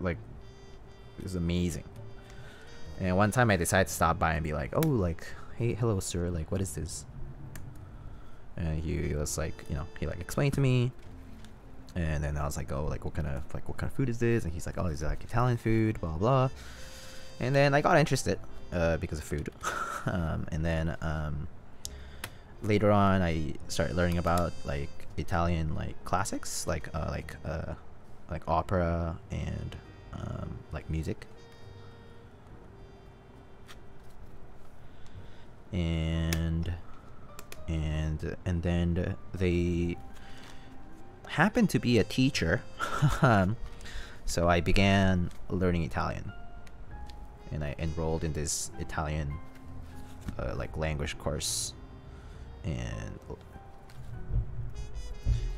Like it was amazing and one time I decided to stop by and be like oh like hey hello sir like what is this and he, was like you know he like explained to me and then I was like, oh, like what kind of like what kind of food is this? And he's like, oh, it's like Italian food, blah blah. And then I got interested uh, because of food. um, and then um, later on, I started learning about like Italian like classics, like uh, like uh, like opera and um, like music. And and and then they happened to be a teacher, so I began learning Italian, and I enrolled in this Italian uh, like language course, and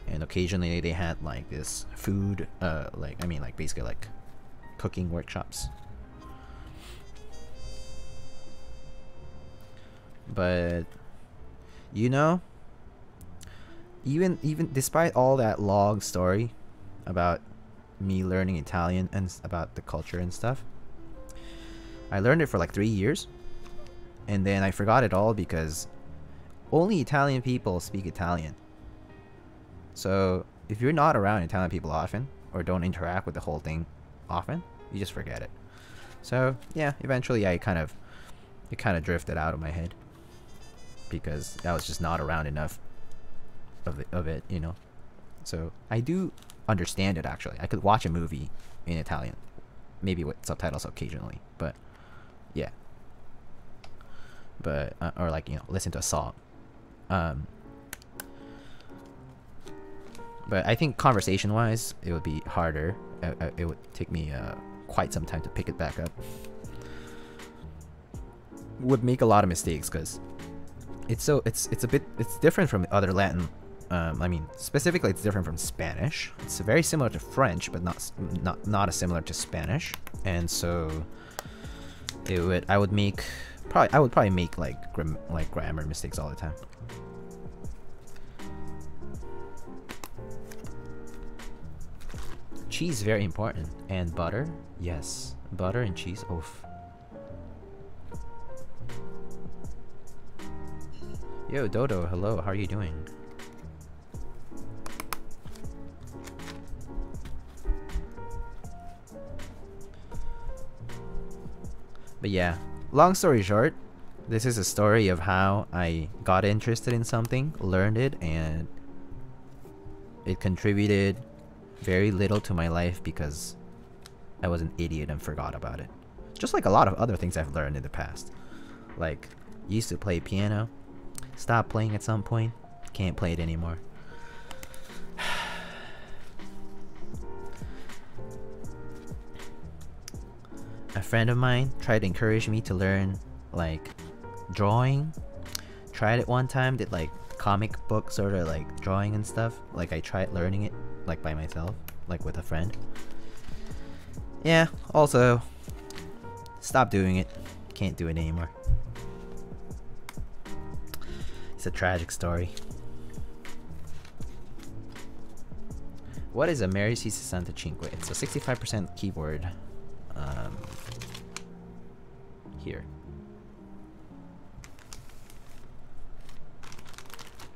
and occasionally they had like this food, uh, like I mean like basically like cooking workshops. But you know, even even despite all that long story about me learning Italian and about the culture and stuff, I learned it for like three years, and then I forgot it all because only Italian people speak Italian. So if you're not around Italian people often or don't interact with the whole thing often, you just forget it. So yeah, eventually I kind of it kind of drifted out of my head because I was just not around enough of it, of it, you know. So I do understand it actually. I could watch a movie in Italian, maybe with subtitles occasionally, but yeah. But uh, or like you know listen to a song. Um, but I think conversation wise, it would be harder. Uh, uh, it would take me uh, quite some time to pick it back up. Would make a lot of mistakes because it's so it's it's a bit it's different from other Latin um, I mean, specifically, it's different from Spanish. It's very similar to French, but not not not as similar to Spanish. And so, it would I would make probably I would probably make like like grammar mistakes all the time. Cheese very important, and butter. Yes, butter and cheese. Oof. Yo, Dodo, hello, how are you doing? But yeah, long story short, this is a story of how I got interested in something, learned it, and it contributed very little to my life because I was an idiot and forgot about it. Just like a lot of other things I've learned in the past. Like, used to play piano, stopped playing at some point, can't play it anymore. a friend of mine tried to encourage me to learn like drawing. Tried it one time, did like comic book sort of like drawing and stuff. Like I tried learning it like by myself, like with a friend. Yeah, also stop doing it. Can't do it anymore. It's a tragic story. What is a Merisi Sessantacinque? It's a 65% keyboard. Um, here.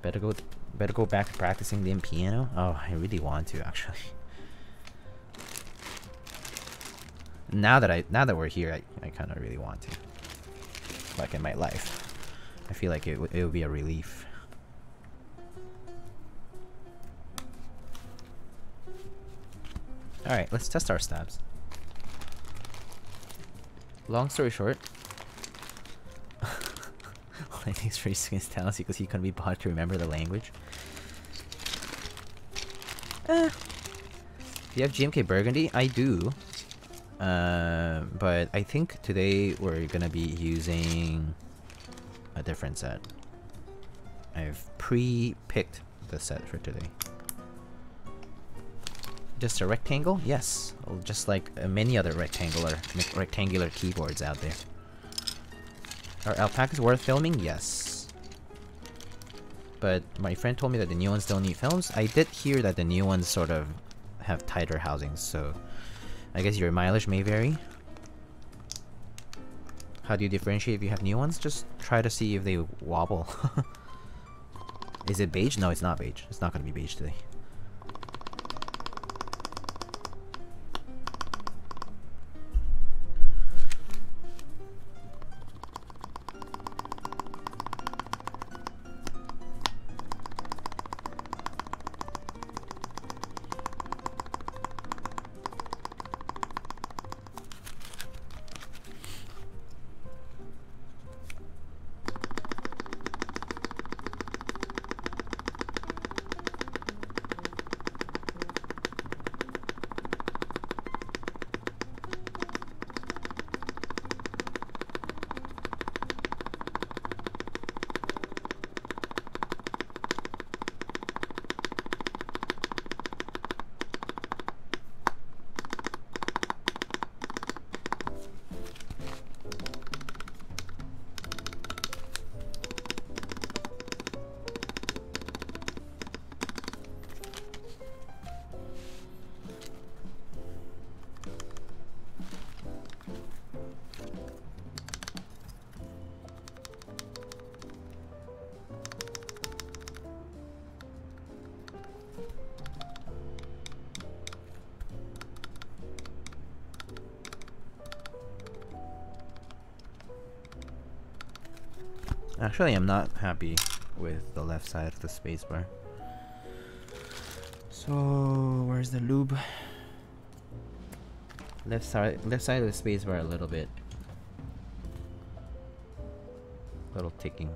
Better go better go back to practicing the piano. Oh, I really want to actually. Now that I now that we're here, I, I kind of really want to. Like in my life. I feel like it, it would be a relief. Alright, let's test our stabs. Long story short, I think it's racing his talents because he couldn't be bothered to remember the language. Eh. Do you have GMK Burgundy? I do. Uh, but I think today we're gonna be using a different set. I've pre-picked the set for today. Just a rectangle? Yes. Oh, just like many other rectangular rectangular keyboards out there. Are alpacas worth filming? Yes. But my friend told me that the new ones don't need films. I did hear that the new ones sort of have tighter housings, so I guess your mileage may vary. How do you differentiate if you have new ones? Just try to see if they wobble. Is it beige? No, it's not beige. It's not going to be beige today. Actually, I'm not happy with the left side of the spacebar. So, where's the lube? Left side, left side of the spacebar a little bit. A Little ticking.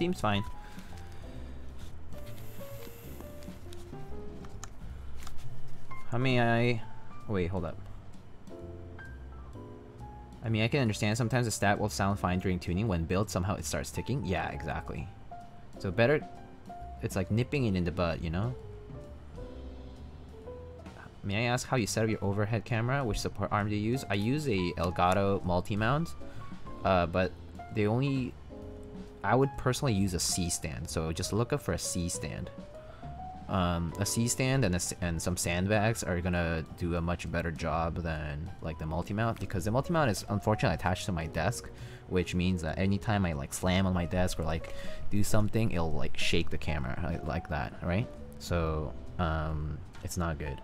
Seems fine. How may I... Wait, hold up. I mean, I can understand sometimes a stat will sound fine during tuning. When built, somehow it starts ticking. Yeah, exactly. So better... It's like nipping it in the bud, you know? May I ask how you set up your overhead camera? Which support arm do you use? I use a Elgato multi-mount. Uh, but they only I would personally use a C stand. So just look up for a C stand. Um, a C stand and, a, and some sandbags are gonna do a much better job than like the multi-mount because the multi-mount is unfortunately attached to my desk which means that anytime I like slam on my desk or like do something it'll like shake the camera like that right so um, it's not good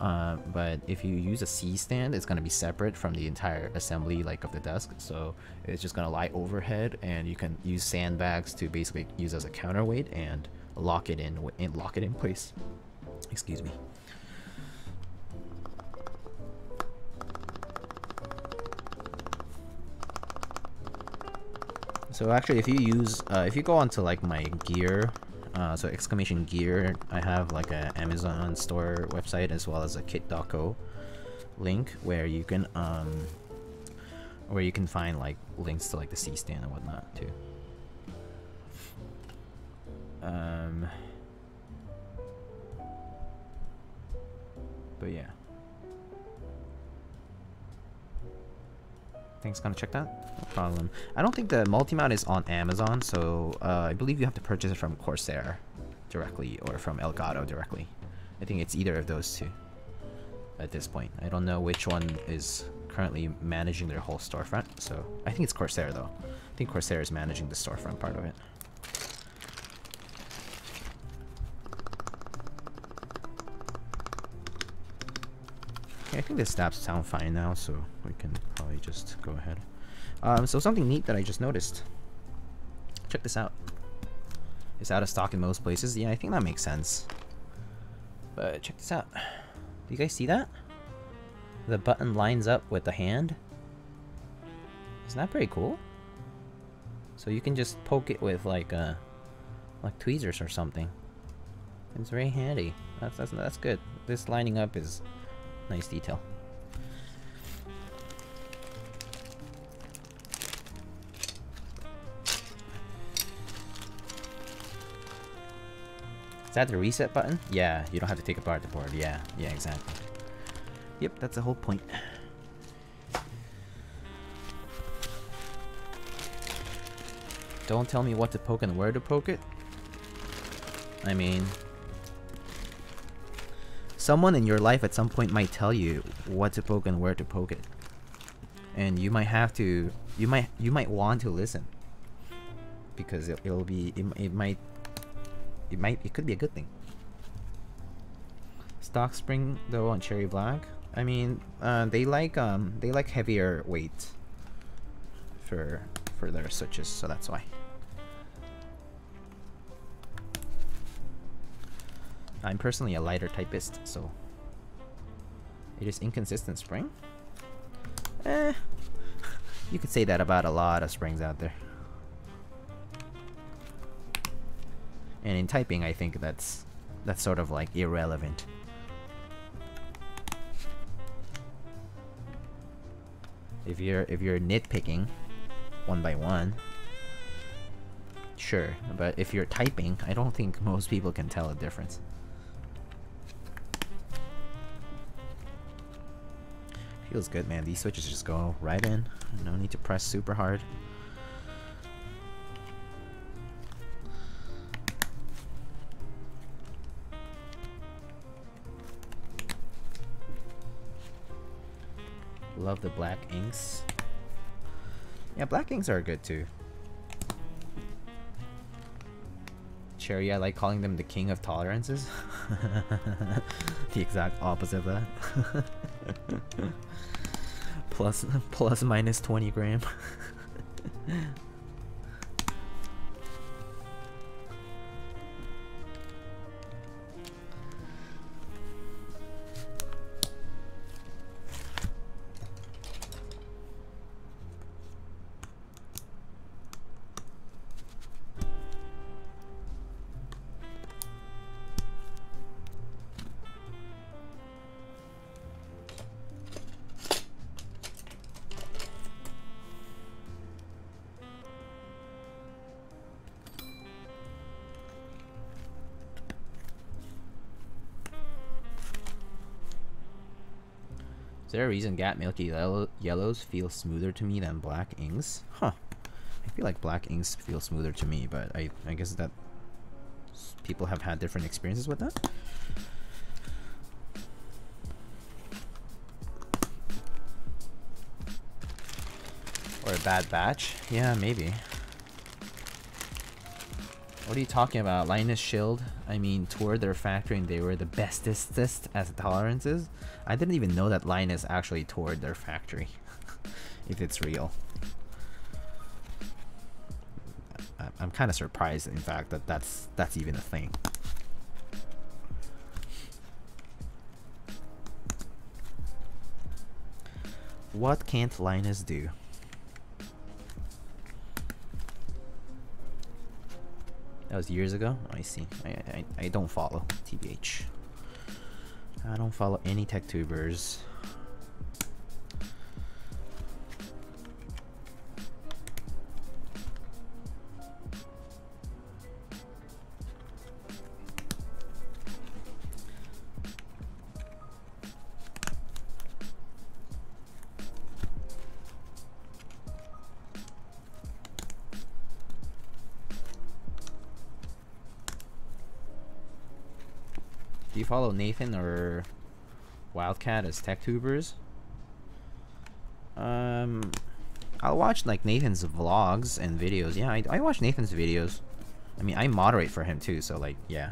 uh, but if you use a C-stand, it's going to be separate from the entire assembly like of the desk, so it's just going to lie overhead and you can use sandbags to basically use as a counterweight and lock it in and lock it in place. Excuse me. So actually, if you use, uh, if you go onto like my gear uh, so exclamation gear, I have like a Amazon store website as well as a kit.co link where you can um, where you can find like links to like the C stand and whatnot too. Um, but yeah. Thanks, gonna check that? No problem. I don't think the multi-mount is on Amazon, so uh, I believe you have to purchase it from Corsair directly or from Elgato directly. I think it's either of those two at this point. I don't know which one is currently managing their whole storefront, so I think it's Corsair though. I think Corsair is managing the storefront part of it. I think the snaps sound fine now, so we can probably just go ahead. Um, so something neat that I just noticed. Check this out. It's out of stock in most places. Yeah, I think that makes sense. But check this out. Do you guys see that? The button lines up with the hand. Isn't that pretty cool? So you can just poke it with like uh, like tweezers or something. It's very handy. That's that's that's good. This lining up is Nice detail. Is that the reset button? Yeah, you don't have to take apart the board. Yeah, yeah, exactly. Yep, that's the whole point. Don't tell me what to poke and where to poke it. I mean, someone in your life at some point might tell you what to poke and where to poke it. And you might have to you might you might want to listen. Because it, will be it, it might it might it could be a good thing. Stock spring though on cherry black. I mean uh, they like um they like heavier weight for for their switches so that's why I'm personally a lighter typist, so it is inconsistent spring. Eh, you could say that about a lot of springs out there. And in typing, I think that's that's sort of like irrelevant. If you're if you're nitpicking one by one, sure. But if you're typing, I don't think most people can tell a difference. Feels good, man. These switches just go right in. No need to press super hard. Love the black inks. Yeah, black inks are good too. Cherry, I like calling them the king of tolerances. the exact opposite of that. plus plus minus 20 gram. reason Gat Milky yellow Yellows feel smoother to me than Black Inks? Huh. I feel like Black Inks feel smoother to me, but I, I guess that people have had different experiences with that. Or a bad batch? Yeah, maybe. What are you talking about? Linus Shield? I mean, toured their factory and they were the bestestest as tolerances? I didn't even know that Linus actually toured their factory. if it's real. I'm kind of surprised, in fact, that that's that's even a thing. What can't Linus do? Was years ago. I see. I, I, I don't follow TBH. I don't follow any tech tubers. Follow Nathan or Wildcat as tech tubers. Um, I'll watch like Nathan's vlogs and videos. Yeah, I, I watch Nathan's videos. I mean, I moderate for him too, so like, yeah.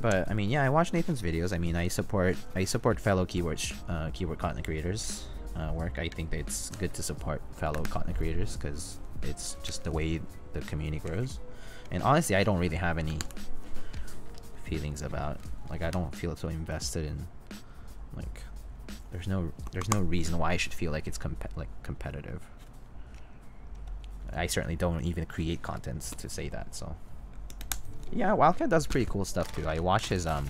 But I mean, yeah, I watch Nathan's videos. I mean, I support I support fellow keyword uh, keyword content creators uh, work. I think it's good to support fellow content creators because it's just the way the community grows. And honestly, I don't really have any feelings about. Like I don't feel so invested in like there's no there's no reason why I should feel like it's comp like competitive. I certainly don't even create contents to say that, so yeah, Wildcat does pretty cool stuff too. I watch his um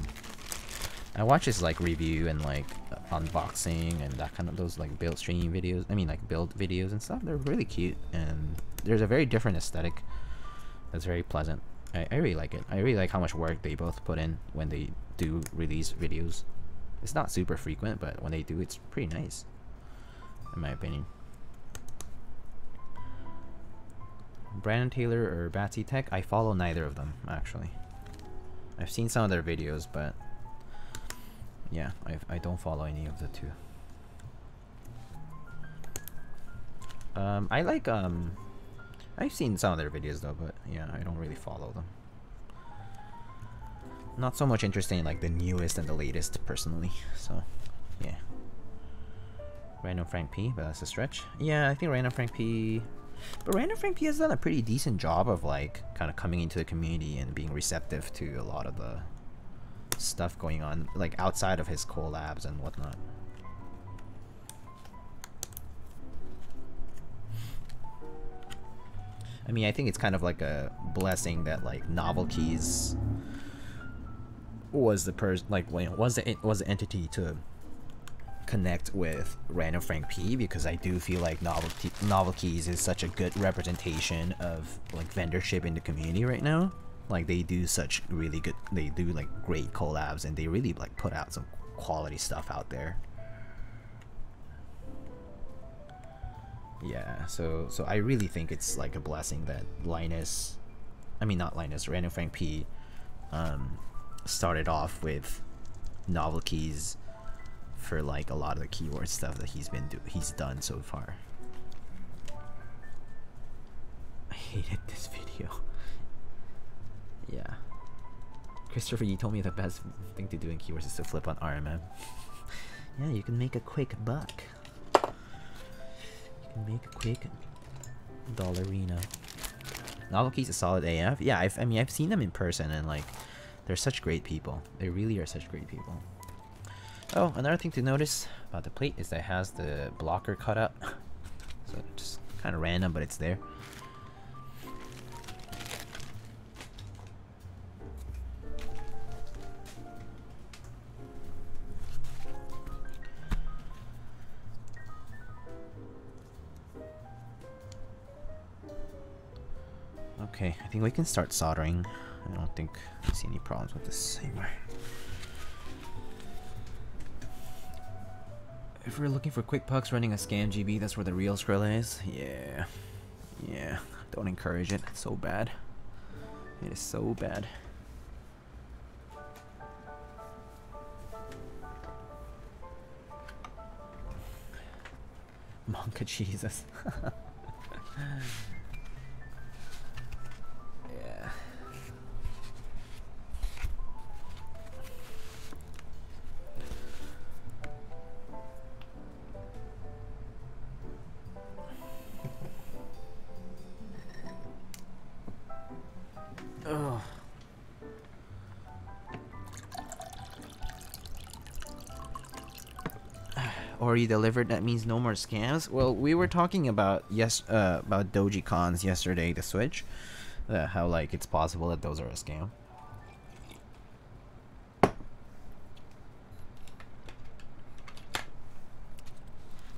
I watch his like review and like unboxing and that kind of those like build streaming videos. I mean like build videos and stuff. They're really cute and there's a very different aesthetic that's very pleasant. I, I really like it. I really like how much work they both put in when they do release videos. It's not super frequent, but when they do, it's pretty nice, in my opinion. Brandon Taylor or Batsy Tech, I follow neither of them, actually. I've seen some of their videos, but yeah, I, I don't follow any of the two. Um, I like um, I've seen some of their videos though, but yeah, I don't really follow them. Not so much interested in like the newest and the latest personally, so yeah. Random Frank P, but that's a stretch. Yeah, I think Random Frank P but Random Frank P has done a pretty decent job of like kind of coming into the community and being receptive to a lot of the stuff going on, like outside of his collabs and whatnot. I mean, I think it's kind of like a blessing that like Novel Keys was the person like was the was the entity to connect with Random Frank P because I do feel like Novel Novel is such a good representation of like vendorship in the community right now. Like they do such really good, they do like great collabs and they really like put out some quality stuff out there. Yeah, so so I really think it's like a blessing that Linus, I mean not Linus, Random Frank P, um, started off with novel keys for like a lot of the keyword stuff that he's been do he's done so far. I hated this video. yeah. Christopher, you told me the best thing to do in keywords is to flip on RMM. yeah, you can make a quick buck make a quick dollarina. Novel Keys is solid AF. Yeah, I've, I mean, I've seen them in person and like, they're such great people. They really are such great people. Oh, another thing to notice about the plate is that it has the blocker cut up. so just kind of random, but it's there. Okay, I think we can start soldering. I don't think I see any problems with this anymore. If we're looking for quick pucks running a scam GB, that's where the real Skrilla is. Yeah. Yeah. Don't encourage it. It's so bad. It is so bad. Monka Jesus. already delivered, that means no more scams. Well, we were talking about yes uh, about Doji Cons yesterday, the Switch, uh, how like it's possible that those are a scam.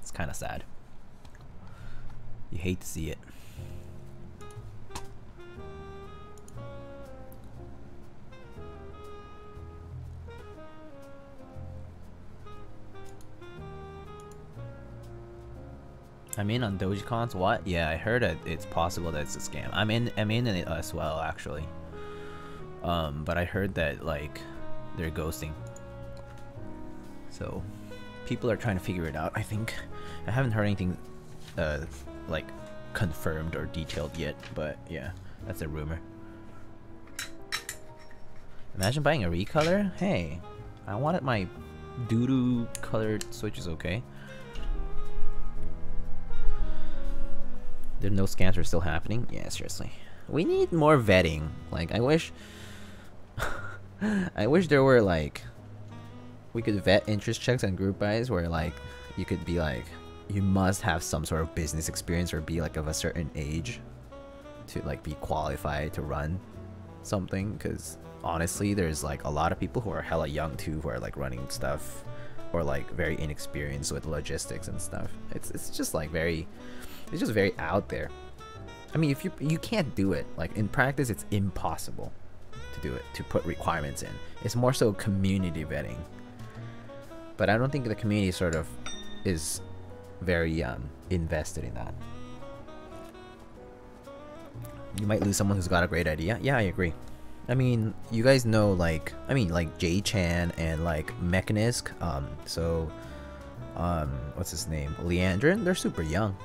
It's kind of sad. You hate to see it. I'm in on Dogecons. What? Yeah, I heard that it's possible that it's a scam. I'm in. I'm in it as well, actually. Um, but I heard that like they're ghosting. So people are trying to figure it out. I think I haven't heard anything uh, like confirmed or detailed yet, but yeah, that's a rumor. Imagine buying a recolor. Hey, I wanted my doo-doo colored switches. Okay. No scams are still happening? Yeah, seriously. We need more vetting. Like, I wish... I wish there were, like... We could vet interest checks and group buys where, like, you could be like, you must have some sort of business experience or be, like, of a certain age to, like, be qualified to run something. Because, honestly, there's, like, a lot of people who are hella young, too, who are, like, running stuff or, like, very inexperienced with logistics and stuff. It's, it's just, like, very it's just very out there. I mean, if you you can't do it, like in practice, it's impossible to do it to put requirements in. It's more so community vetting. But I don't think the community sort of is very um, invested in that. You might lose someone who's got a great idea. Yeah, I agree. I mean, you guys know like I mean like Jay Chan and like Mechanisk. Um, so um, what's his name? Leandrin. They're super young.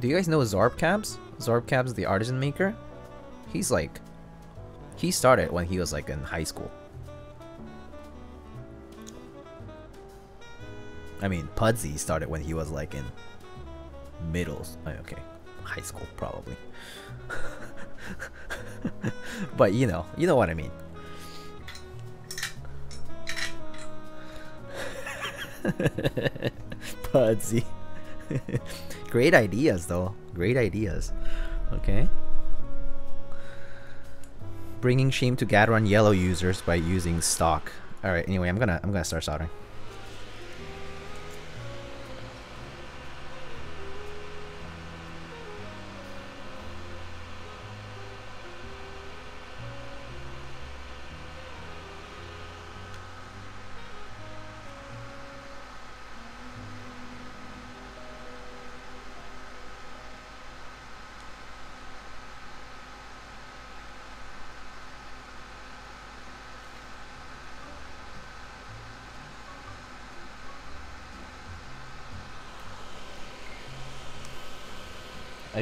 Do you guys know Zorbcabs? Zorbcabs, the artisan maker? He's like... He started when he was like in high school. I mean, Pudsey started when he was like in middle... Oh, okay, high school probably. but you know, you know what I mean. Pudsey. Great ideas, though. Great ideas. Okay. Bringing shame to Gateron yellow users by using stock. All right. Anyway, I'm gonna I'm gonna start soldering.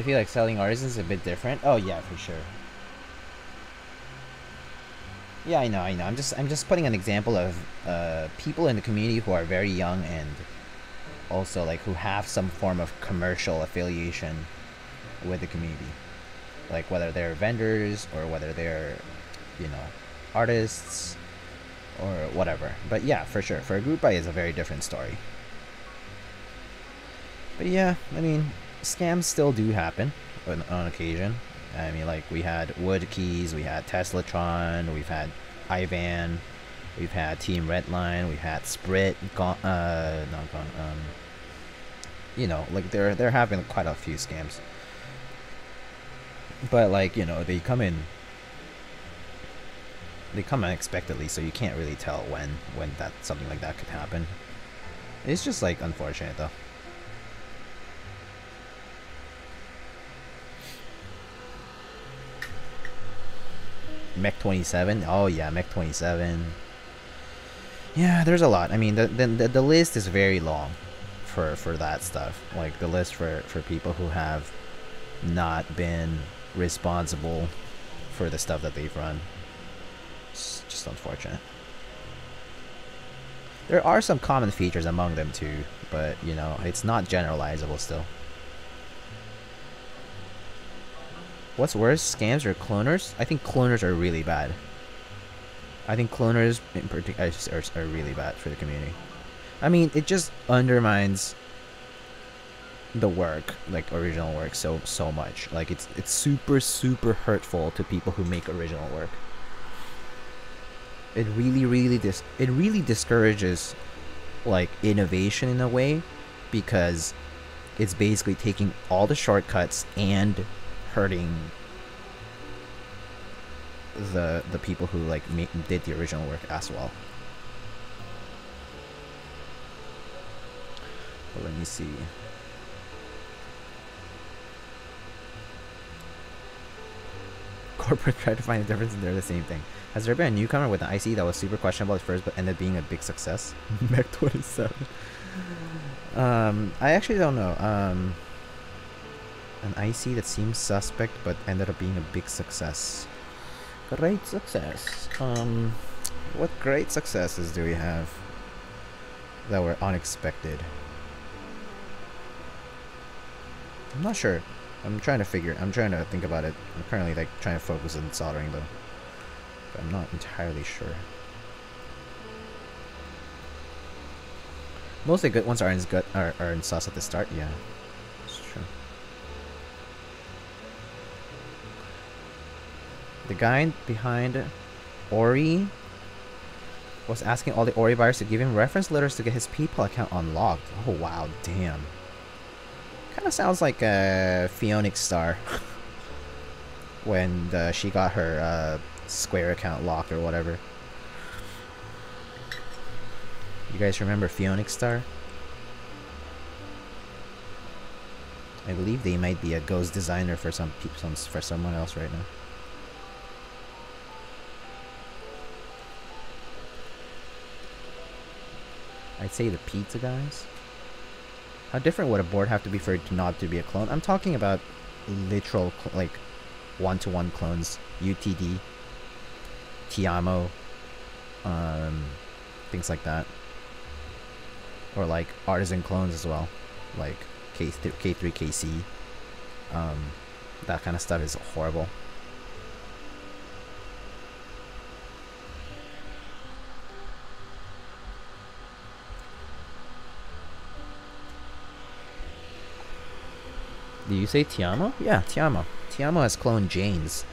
Feel like selling artisans is a bit different. Oh yeah, for sure. Yeah, I know, I know. I'm just I'm just putting an example of uh, people in the community who are very young and also like who have some form of commercial affiliation with the community. Like whether they're vendors or whether they're, you know, artists or whatever. But yeah, for sure. For a group buy is a very different story. But yeah, I mean, scams still do happen on, on occasion. I mean, like we had Wood Keys, we had Teslatron, we've had Ivan, we've had Team Redline, we've had Sprit, gone, uh, not gone, um, you know, like there there have been quite a few scams. But like you know, they come in, they come unexpectedly, so you can't really tell when when that something like that could happen. It's just like unfortunate though. Mech 27. Oh yeah, Mech 27. Yeah, there's a lot. I mean, the, the the list is very long for for that stuff. Like the list for for people who have not been responsible for the stuff that they've run. It's just unfortunate. There are some common features among them too, but you know, it's not generalizable still. What's worse, scams or cloners? I think cloners are really bad. I think cloners in particular are, are really bad for the community. I mean, it just undermines the work, like original work, so so much. Like it's it's super super hurtful to people who make original work. It really really dis it really discourages like innovation in a way because it's basically taking all the shortcuts and hurting the the people who like did the original work as well. But let me see. Corporate tried to find the difference and they're the same thing. Has there been a newcomer with an IC that was super questionable at first but ended up being a big success? Mech 27. Um, I actually don't know. Um, an IC that seems suspect but ended up being a big success. Great success. Um, what great successes do we have that were unexpected? I'm not sure. I'm trying to figure. I'm trying to think about it. I'm currently like trying to focus on soldering though. But I'm not entirely sure. Most of the good ones are in are, are in sauce at the start. Yeah, it's true. The guy behind Ori was asking all the Ori buyers to give him reference letters to get his PayPal account unlocked. Oh wow, damn. Kind of sounds like a Phoenix Star when uh, she got her uh, Square account locked or whatever. You guys remember Phoenix Star? I believe they might be a ghost designer for some some for someone else right now. I'd say the pizza guys. How different would a board have to be for it to not to be a clone? I'm talking about literal like one-to-one -one clones, UTD, Tiamo, um, things like that or like artisan clones as well, like K K3 KC. Um, that kind of stuff is horrible. Do you say Tiamo? Yeah, Tiamo. Tiamo has cloned Janes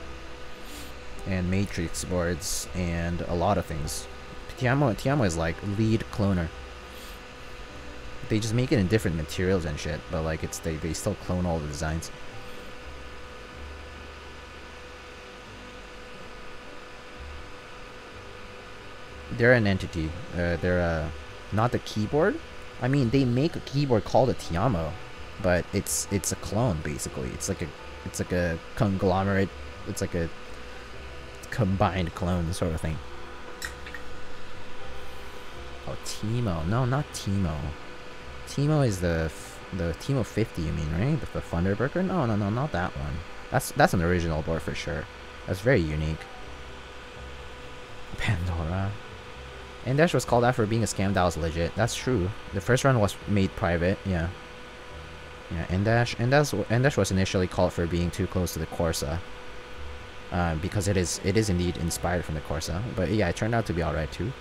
and Matrix boards and a lot of things. Tiamo Tiamo is like lead cloner they just make it in different materials and shit, but like it's they, they still clone all the designs. They're an entity. Uh, they're uh, not the keyboard. I mean, they make a keyboard called a Tiamo, but it's it's a clone basically. It's like a it's like a conglomerate. It's like a combined clone sort of thing. Oh, Teemo. No, not Teemo. Teemo is the the Teemo 50, you mean, right? The, the? No, no, no, not that one. That's that's an original board for sure. That's very unique. Pandora. Indash was called out for being a scam that was legit. That's true. The first run was made private, yeah. Yeah, Indash, Indash, Indash was initially called for being too close to the Corsa. Uh, because it is it is indeed inspired from the Corsa. But yeah, it turned out to be alright too.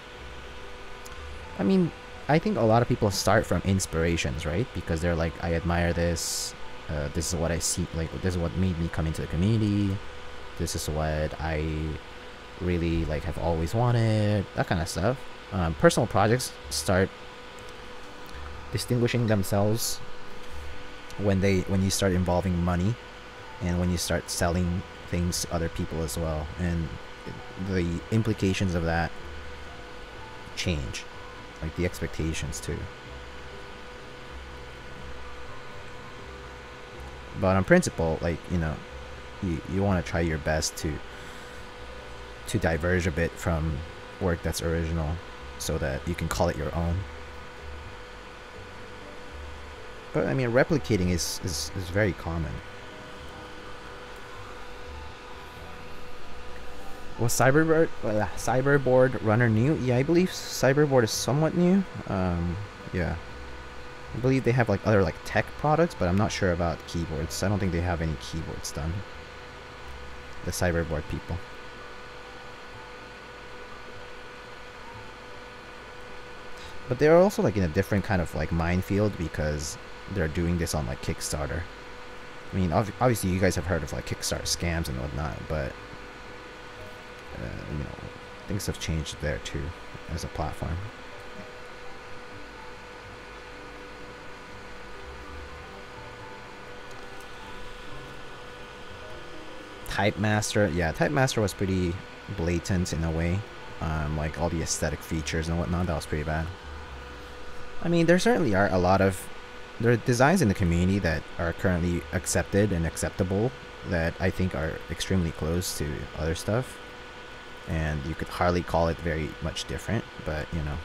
I mean, I think a lot of people start from inspirations, right? Because they're like, I admire this. Uh, this is what I see. Like, this is what made me come into the community. This is what I really like have always wanted. That kind of stuff. Um, personal projects start distinguishing themselves when they when you start involving money and when you start selling things to other people as well and the implications of that change like the expectations too. But on principle, like, you know, you, you want to try your best to to diverge a bit from work that's original so that you can call it your own. But I mean replicating is, is, is very common. Was Cyberboard uh, Cyberboard Runner new? Yeah, I believe Cyberboard is somewhat new. Um, yeah. I believe they have like other like tech products, but I'm not sure about keyboards. I don't think they have any keyboards done. The Cyberboard people. But they're also like in a different kind of like minefield because they're doing this on like Kickstarter. I mean, ob obviously you guys have heard of like Kickstarter scams and whatnot, but uh, you know, things have changed there too as a platform. Type Master, yeah, Type Master was pretty blatant in a way. Um, like all the aesthetic features and whatnot, that was pretty bad. I mean, there certainly are a lot of there are designs in the community that are currently accepted and acceptable that I think are extremely close to other stuff. And you could hardly call it very much different, but you know,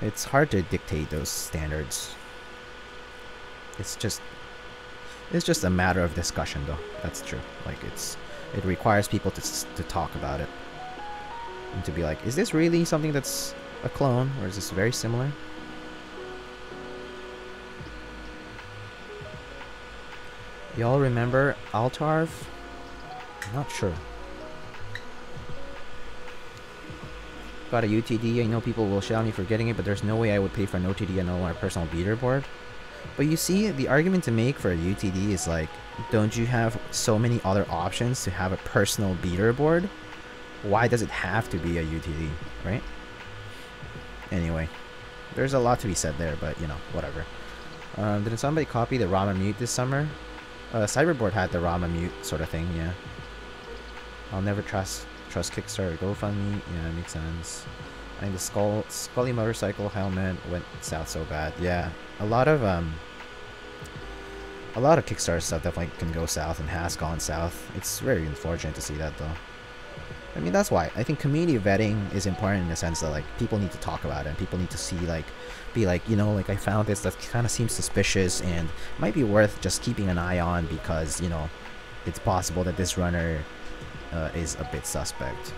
it's hard to dictate those standards. It's just it's just a matter of discussion, though. That's true. Like it's, it requires people to to talk about it and to be like, is this really something that's a clone, or is this very similar? Y'all remember Altarv? I'm not sure. Got a UTD. I know people will shout me for getting it, but there's no way I would pay for an OTD and no my personal beater board. But you see, the argument to make for a UTD is like, don't you have so many other options to have a personal beater board? Why does it have to be a UTD, right? Anyway, there's a lot to be said there, but you know, whatever. Um, did somebody copy the Rama mute this summer? Uh, Cyberboard had the Rama mute sort of thing, yeah. I'll never trust trust Kickstarter GoFundMe. Yeah, makes sense. I think the Skull Scully motorcycle helmet went south so bad. Yeah, a lot of um, a lot of Kickstarter stuff definitely can go south and has gone south. It's very unfortunate to see that though. I mean, that's why I think community vetting is important in the sense that like people need to talk about it and people need to see like, be like, you know, like I found this that kind of seems suspicious and might be worth just keeping an eye on because you know, it's possible that this runner uh, is a bit suspect.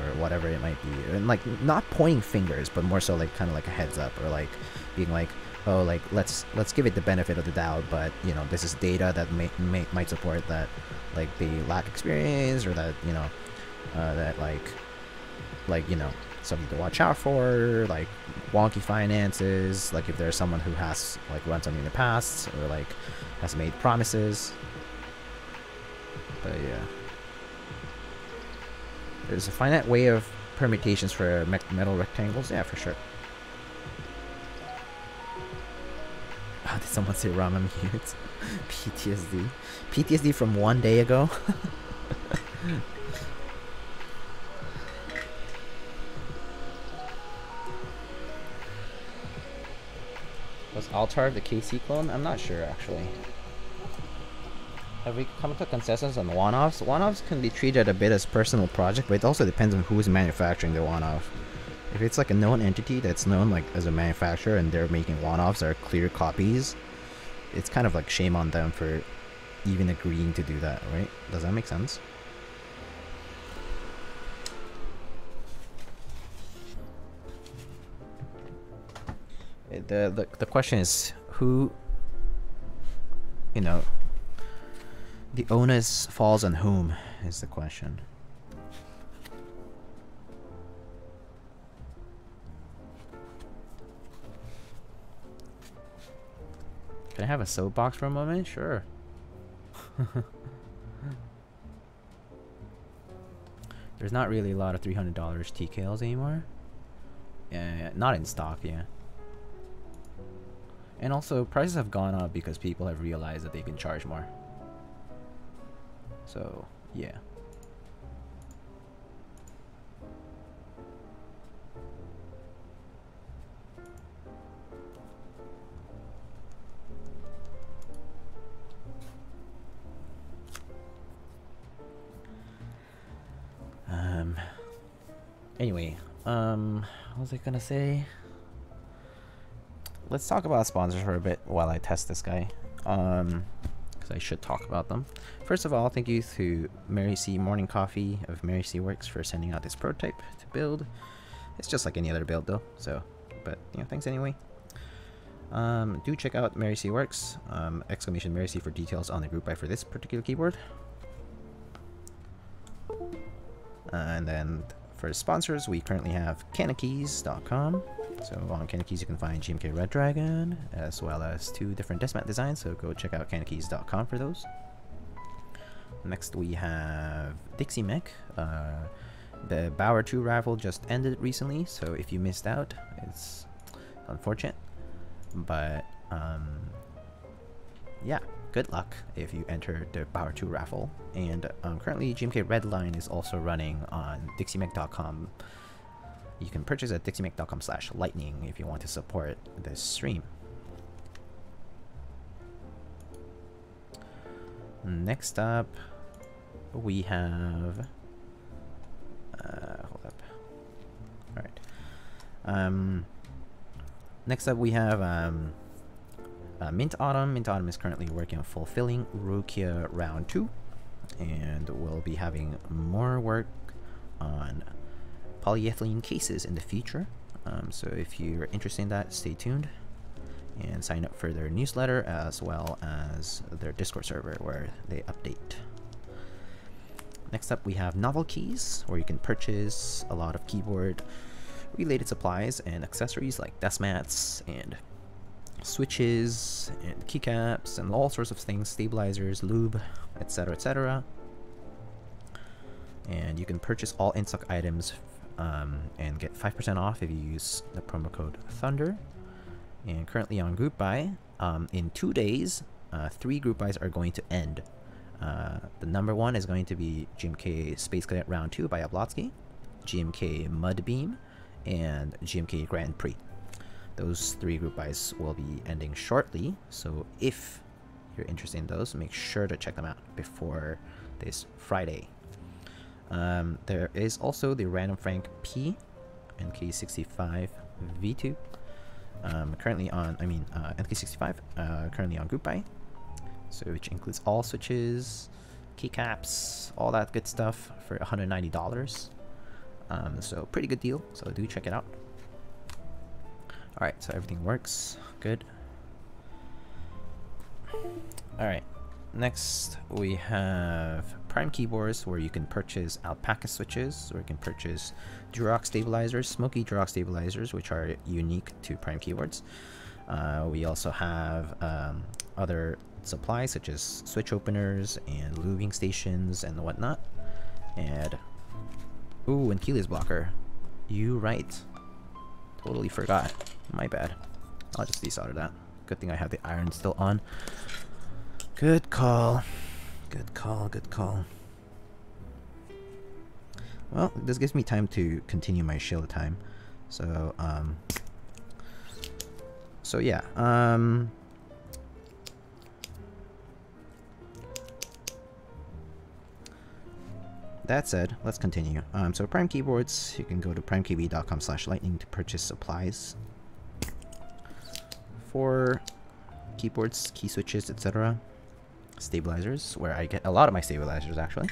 Or whatever it might be. And like not pointing fingers but more so like kind of like a heads up or like being like oh like let's let's give it the benefit of the doubt but you know this is data that may, may might support that like they lack experience or that you know uh, that like like you know something to watch out for like wonky finances like if there's someone who has like run something in the past or like has made promises. But yeah. There's a finite way of permutations for metal rectangles? Yeah for sure. Oh, did someone say ramen mute? PTSD PTSD from one day ago. Was Altar the KC clone? I'm not sure actually. Have we come to consensus on the one-offs? One-offs can be treated a bit as personal project, but it also depends on who is manufacturing the one-off. If it's like a known entity that's known like as a manufacturer and they're making one-offs are clear copies, it's kind of like shame on them for even agreeing to do that, right? Does that make sense? The, the, the question is, who, you know, the onus falls on whom is the question. Can I have a soapbox for a moment? Sure. There's not really a lot of $300 TKLs anymore. Yeah, not in stock, yeah. And also, prices have gone up because people have realized that they can charge more. So, yeah. Um. Anyway, um, what was I gonna say? Let's talk about sponsors for a bit while I test this guy. Um, because I should talk about them. First of all, thank you to Merisi Morning Coffee of Merisi Works for sending out this prototype to build. It's just like any other build though, so, but, you know, thanks anyway. Um, do check out Merisi Works, um, exclamation Merisi for details on the group buy for this particular keyboard. And then For sponsors, we currently have CannonKeys.com. So on CannonKeys you can find GMK Red Dragon, as well as two different Deathmat designs, so go check out CannonKeys.com for those. Next we have Dixie Mech. Uh, the Bauer 2 raffle just ended recently, so if you missed out, it's unfortunate. But, um, yeah, good luck if you enter the Bauer 2 raffle. And um, currently, GMK Redline is also running on DixieMech.com. You can purchase at DixieMech.com slash lightning if you want to support this stream. Next up, we have... Uh, hold up. Alright. Um, next up, we have um, uh, Mint Autumn. Mint Autumn is currently working on fulfilling Rukia Round 2. And we'll be having more work on polyethylene cases in the future. Um, so if you're interested in that, stay tuned and sign up for their newsletter as well as their Discord server where they update. Next up, we have Novel Keys, where you can purchase a lot of keyboard related supplies and accessories like desk mats and switches and keycaps and all sorts of things, stabilizers, lube, etc. etc. And you can purchase all InStock items um, and get 5% off if you use the promo code Thunder. And currently on group buy, um, in two days, uh, three group buys are going to end. Uh, the number one is going to be GMK Space Cadet Round 2 by Oblotzky, GMK Mudbeam, and GMK Grand Prix. Those three group buys will be ending shortly, so if you're interested in those, make sure to check them out before this Friday. Um, there is also the Random Frank P NK65 V2. Um, currently on, I mean, uh, NK65, uh, currently on group buy. So, which includes all switches, keycaps, all that good stuff for $190. Um, so, pretty good deal. So, do check it out. Alright, so everything works. Good. Alright, next we have Prime keyboards where you can purchase alpaca switches or you can purchase Durock stabilizers, smoky Durock stabilizers, which are unique to Prime keyboards. Uh, we also have um, other supplies such as switch openers and lubing stations and whatnot. And ooh, and keyless blocker. You right. Totally forgot. My bad. I'll just desolder that. Good thing I have the iron still on. Good call. Good call, good call. Well, this gives me time to continue my shield time. So, um... So yeah, um... That said, let's continue. Um, so Prime Keyboards, you can go to primekb.com slash lightning to purchase supplies for keyboards, key switches, etc. Stabilizers, where I get a lot of my stabilizers actually.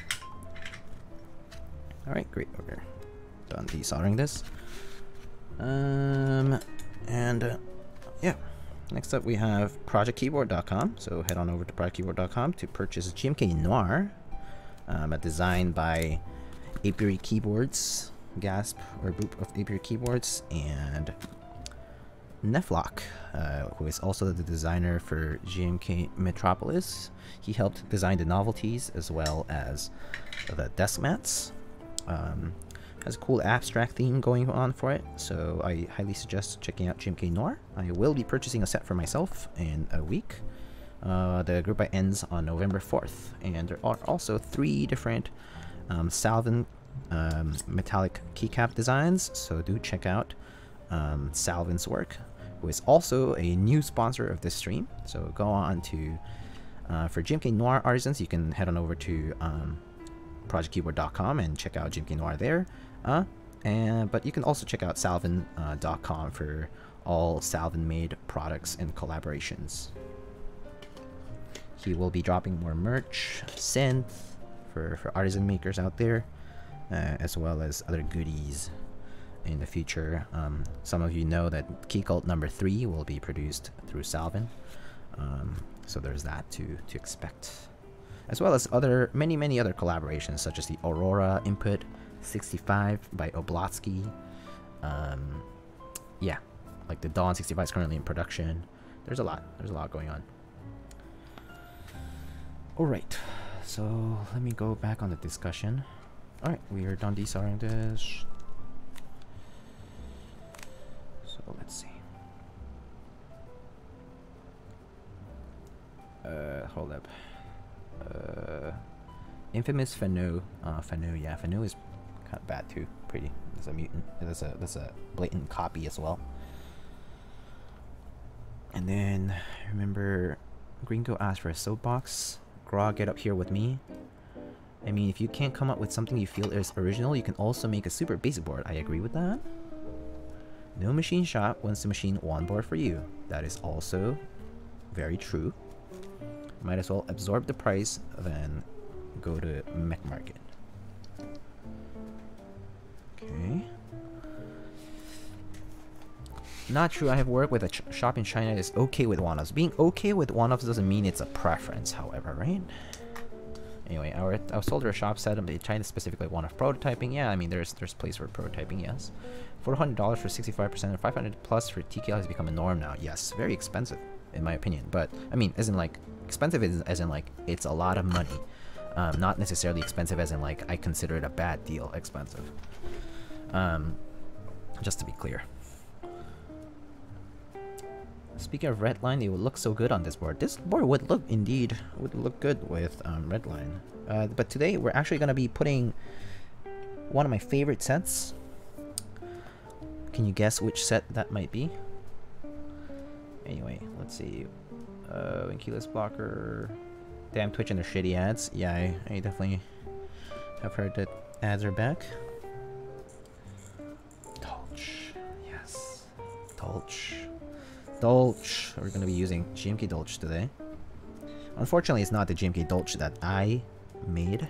Alright, great. Okay. Done desoldering this. Um, and uh, yeah. Next up we have projectkeyboard.com. So head on over to projectkeyboard.com to purchase GMK Noir, um, a design by Apiary Keyboards, Gasp or Boop of Apiary Keyboards, and Neflock, uh, who is also the designer for GMK Metropolis. He helped design the novelties as well as the desk mats. Um, has a cool abstract theme going on for it, so I highly suggest checking out GMK Noir. I will be purchasing a set for myself in a week. Uh, the group buy ends on November 4th, and there are also three different um, Salvun um, metallic keycap designs, so do check out um, Salvun's work who is also a new sponsor of this stream. So go on to, uh, for GMK Noir Artisans, you can head on over to um, projectkeyboard.com and check out GMK Noir there. Uh, and But you can also check out salvun.com uh, for all Salvun made products and collaborations. He will be dropping more merch, synth, for, for artisan makers out there, uh, as well as other goodies in the future. Um, some of you know that Key Cult number three will be produced through Salvun, um, so there's that to to expect, as well as other many many other collaborations such as the Aurora input 65 by Oblotzky. Um, yeah, like the Dawn 65 is currently in production. There's a lot. There's a lot going on. Alright, so let me go back on the discussion. Alright, we are done desoldering this. So let's see. Uh, hold up. Uh, infamous Fanu. Uh, Fanu, yeah, Fanu is kind of bad too. Pretty. That's a mutant. That's a that's a blatant copy as well. And then remember, Gringo asked for a soapbox. Grog, get up here with me. I mean, if you can't come up with something you feel is original, you can also make a super basic board. I agree with that. No machine shop wants to machine one board for you. That is also very true. Might as well absorb the price, then go to Mech Market. Okay. Not true, I have worked with a shop in China that is okay with one-offs. Being okay with one-offs doesn't mean it's a preference, however, right? Anyway, our, I was told our shop said um, they China specifically one-off prototyping. Yeah, I mean, there's there's place for prototyping, yes. $400 for 65% and 500 plus for TKL has become a norm now. Yes, very expensive, in my opinion. But, I mean, as in, like, expensive is, as in, like, it's a lot of money. Um, not necessarily expensive as in, like, I consider it a bad deal expensive. Um, just to be clear. Speaking of Redline, it would look so good on this board. This board would look, indeed, would look good with um, Redline. Uh, but today, we're actually going to be putting one of my favorite sets. Can you guess which set that might be? Anyway, let's see. Uh, Keyless Blocker. Damn Twitch and their shitty ads. Yeah, I, I definitely have heard that ads are back. Dolch. Yes. Dolch. Dolch. We're to be using GMK Dolch today. Unfortunately, it's not the GMK Dolch that I made,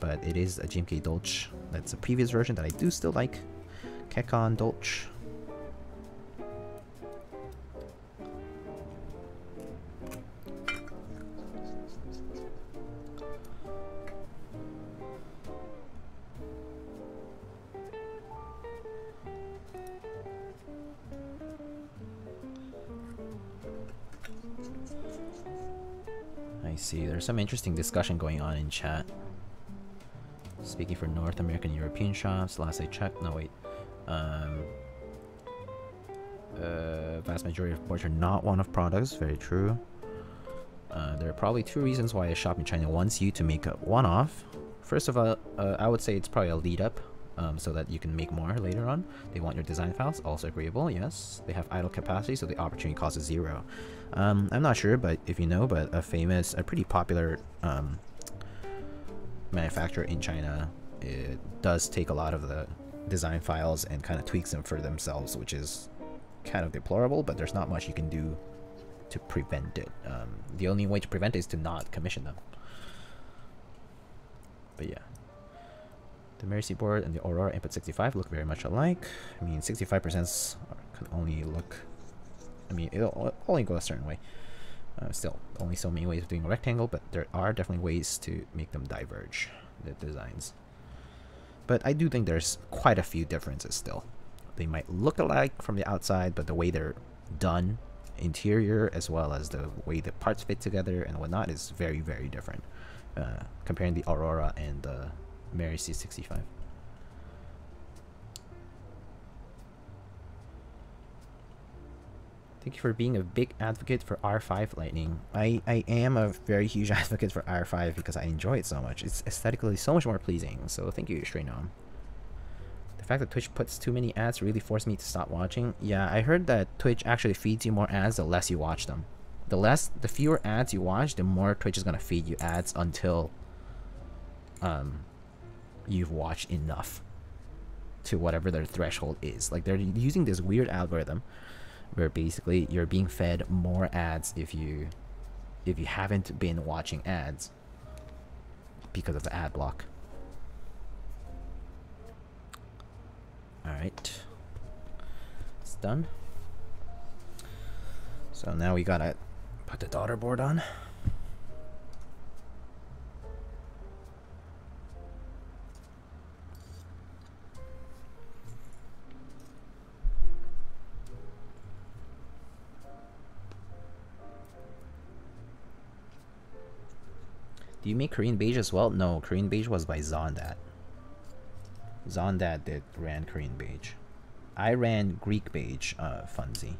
but it is a GMK Dolch. That's a previous version that I do still like. Kekon Dolch. Some interesting discussion going on in chat. Speaking for North American European shops, last I checked, no wait. Um, uh, vast majority of boards are not one-off products, very true. Uh, there are probably two reasons why a shop in China wants you to make a one-off. First of all, uh, I would say it's probably a lead-up, um, so that you can make more later on. They want your design files, also agreeable, yes. They have idle capacity, so the opportunity cost is zero. Um, I'm not sure, but if you know, but a famous, a pretty popular um, manufacturer in China, it does take a lot of the design files and kind of tweaks them for themselves, which is kind of deplorable, but there's not much you can do to prevent it. Um, the only way to prevent it is to not commission them. But yeah. The Merisi board and the Aurora Input 65 look very much alike. I mean, 65% can only look I mean, it'll only go a certain way. Uh, still, only so many ways of doing a rectangle, but there are definitely ways to make them diverge, the designs. But I do think there's quite a few differences still. They might look alike from the outside, but the way they're done, interior, as well as the way the parts fit together and whatnot is very, very different. Uh, comparing the Aurora and the Merisi65. Thank you for being a big advocate for R5 Lightning. I, I am a very huge advocate for R5 because I enjoy it so much. It's aesthetically so much more pleasing. So thank you, Strainom. The fact that Twitch puts too many ads really forced me to stop watching. Yeah, I heard that Twitch actually feeds you more ads the less you watch them. The less, the fewer ads you watch, the more Twitch is gonna feed you ads until um, you've watched enough to whatever their threshold is. Like they're using this weird algorithm where basically you're being fed more ads if you if you haven't been watching ads because of the ad block. Alright. It's done. So now we gotta put the daughter board on. Do you make Korean beige as well? No, Korean beige was by Zondat. Zondat did ran Korean beige. I ran Greek beige, uh, Funzy.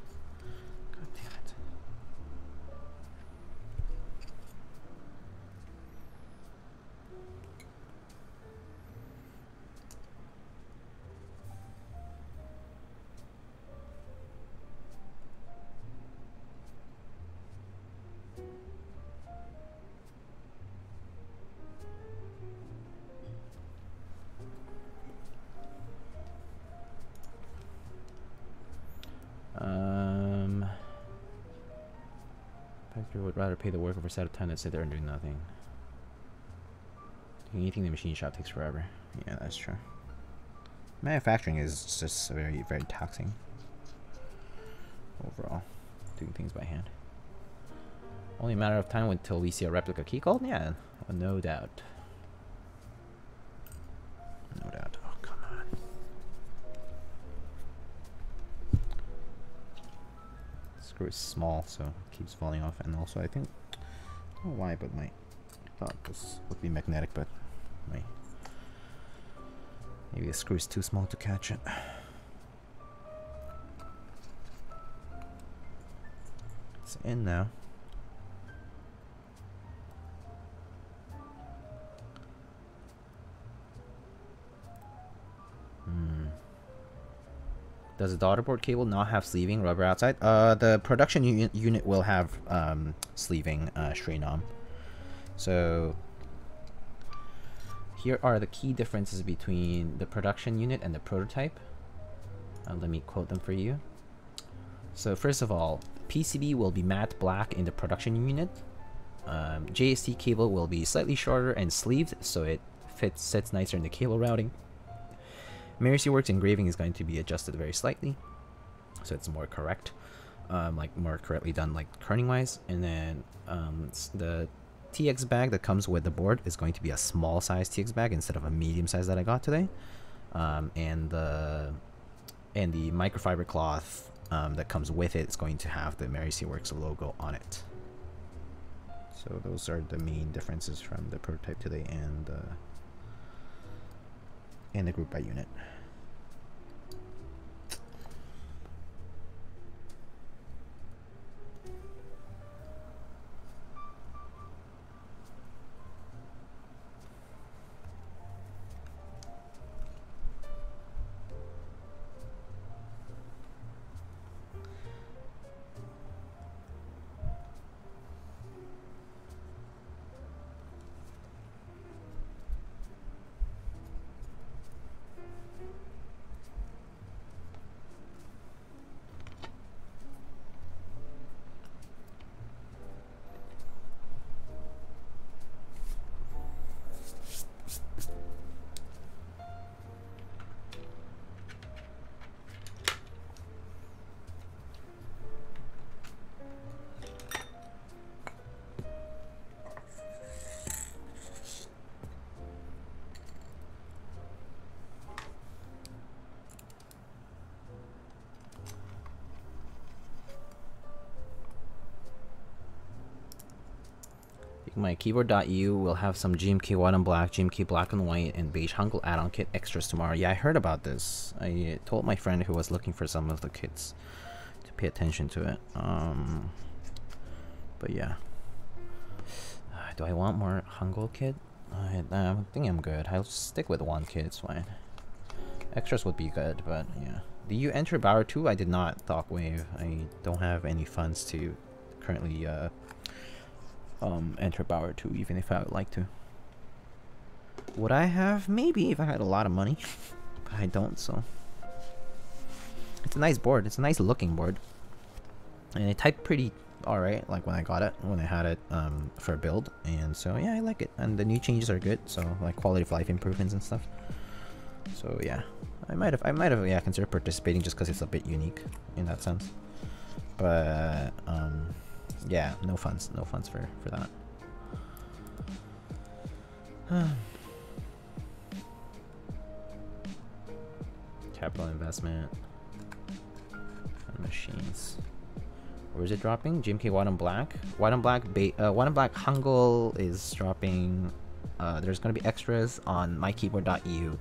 Pay the worker for set of time than sit there and do nothing. Anything in the machine shop takes forever. Yeah, that's true. Manufacturing is just very, very taxing. Overall, doing things by hand. Only a matter of time until we see a replica key code? Yeah, no doubt. Screw is small, so it keeps falling off. And also, I think, I don't know why, but my, thought this would be magnetic, but my, maybe the screw is too small to catch it. It's in now. Does the daughterboard cable not have sleeving rubber outside? Uh, the production unit will have um, sleeving uh, strain. So here are the key differences between the production unit and the prototype. Uh, let me quote them for you. So first of all, PCB will be matte black in the production unit. Um, JST cable will be slightly shorter and sleeved, so it fits sits nicer in the cable routing. Merisi Works engraving is going to be adjusted very slightly, so it's more correct, um, like more correctly done, like kerning wise. And then um, the TX bag that comes with the board is going to be a small size TX bag instead of a medium size that I got today. Um, and the and the microfiber cloth um, that comes with it is going to have the Merisi Works logo on it. So those are the main differences from the prototype today and uh, and the group by unit. keyboard.eu will have some GMK white and black, GMK black and white, and beige Hangul add-on kit extras tomorrow. Yeah, I heard about this. I told my friend who was looking for some of the kits to pay attention to it. Um, but yeah. Do I want more Hangul kit? I, I think I'm good. I'll stick with one kit, it's fine. Extras would be good, but yeah. Do you enter Bauer 2? I did not, Thought-Wave. I don't have any funds to currently uh, um, enter Bauer 2, even if I would like to. Would I have? Maybe, if I had a lot of money. but I don't, so... It's a nice board. It's a nice looking board. And it typed pretty alright, like when I got it, when I had it um, for a build. And so, yeah, I like it. And the new changes are good, so like quality of life improvements and stuff. So, yeah. I might have, I might have, yeah, considered participating just because it's a bit unique in that sense. But, um yeah, no funds, no funds for for that. Capital investment machines. Where is it dropping? GMK White and Black. White and Black. Ba uh, White and Black Hangul is dropping. Uh, there's gonna be extras on mykeyboard.eu.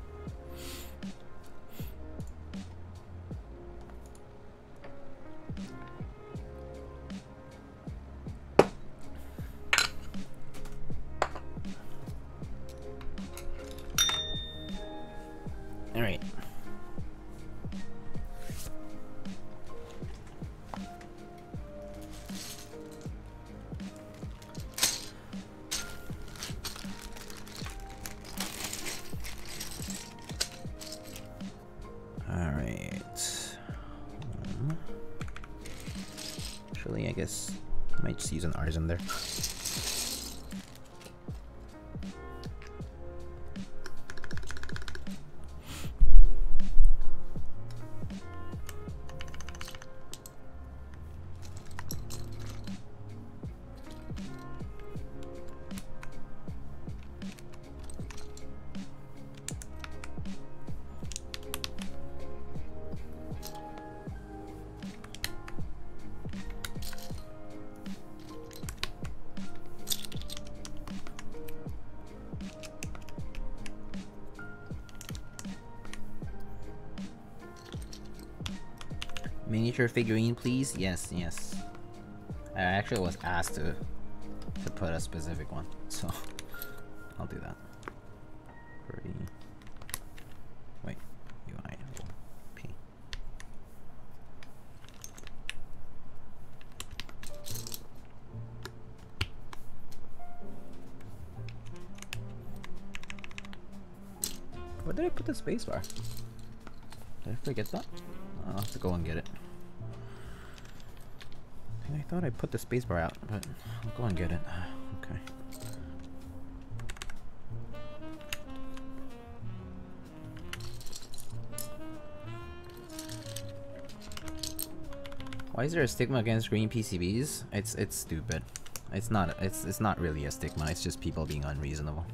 miniature figurine, please? Yes, yes. I actually was asked to to put a specific one, so I'll do that. Pretty. Wait, P. Where did I put the spacebar? Did I forget that? I'll have to go and get it. Thought I put the spacebar out, but I'll go and get it. Ah, okay. Why is there a stigma against green PCBs? It's it's stupid. It's not it's it's not really a stigma, it's just people being unreasonable.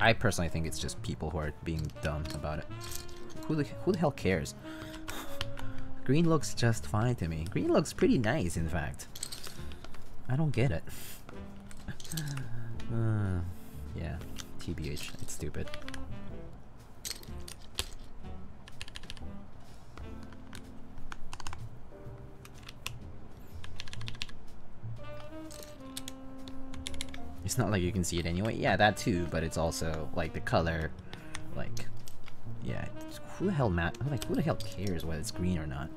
I personally think it's just people who are being dumb about it. Who the who the hell cares? Green looks just fine to me. Green looks pretty nice, in fact. I don't get it. uh, yeah, TBH, it's stupid. It's not like you can see it anyway. Yeah, that too, but it's also like the color, who the hell Matt? Like, who the hell cares whether it's green or not?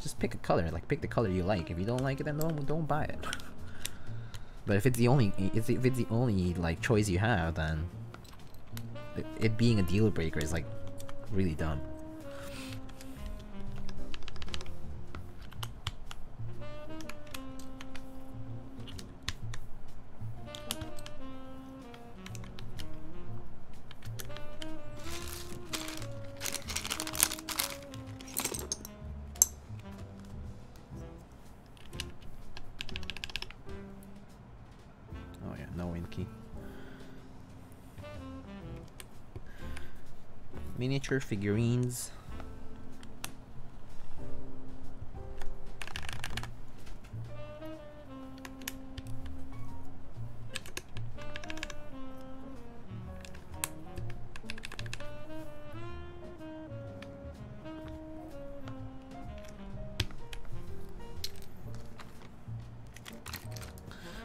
Just pick a color. Like, pick the color you like. If you don't like it, then don't don't buy it. but if it's the only if it's the only like choice you have, then it, it being a deal breaker is like really dumb. Miniature figurines.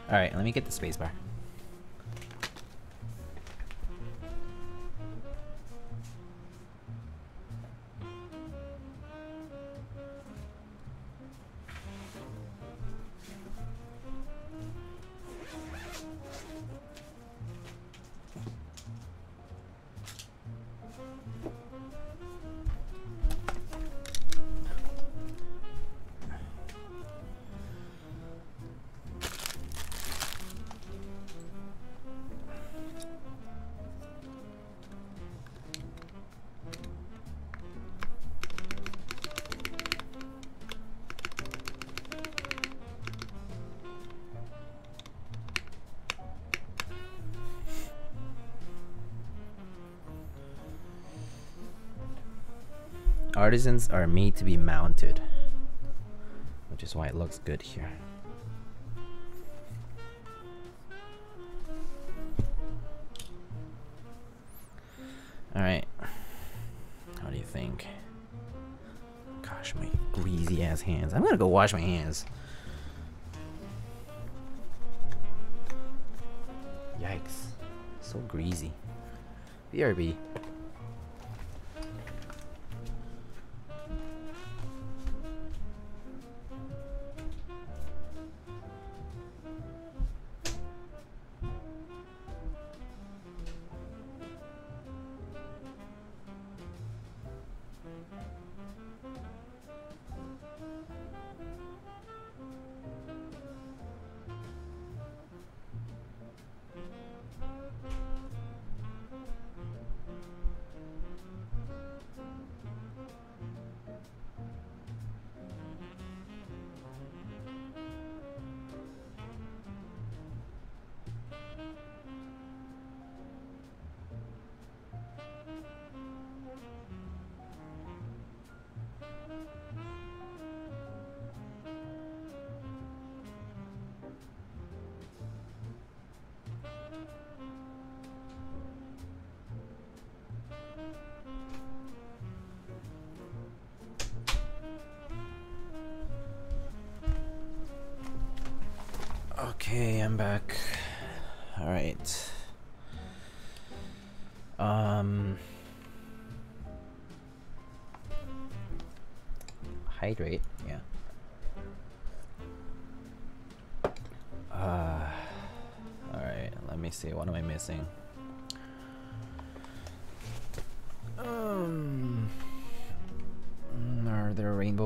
Alright, let me get the spacebar. Artisans are made to be mounted, which is why it looks good here. Alright. How do you think? Gosh, my greasy ass hands. I'm gonna go wash my hands. Yikes. So greasy. BRB.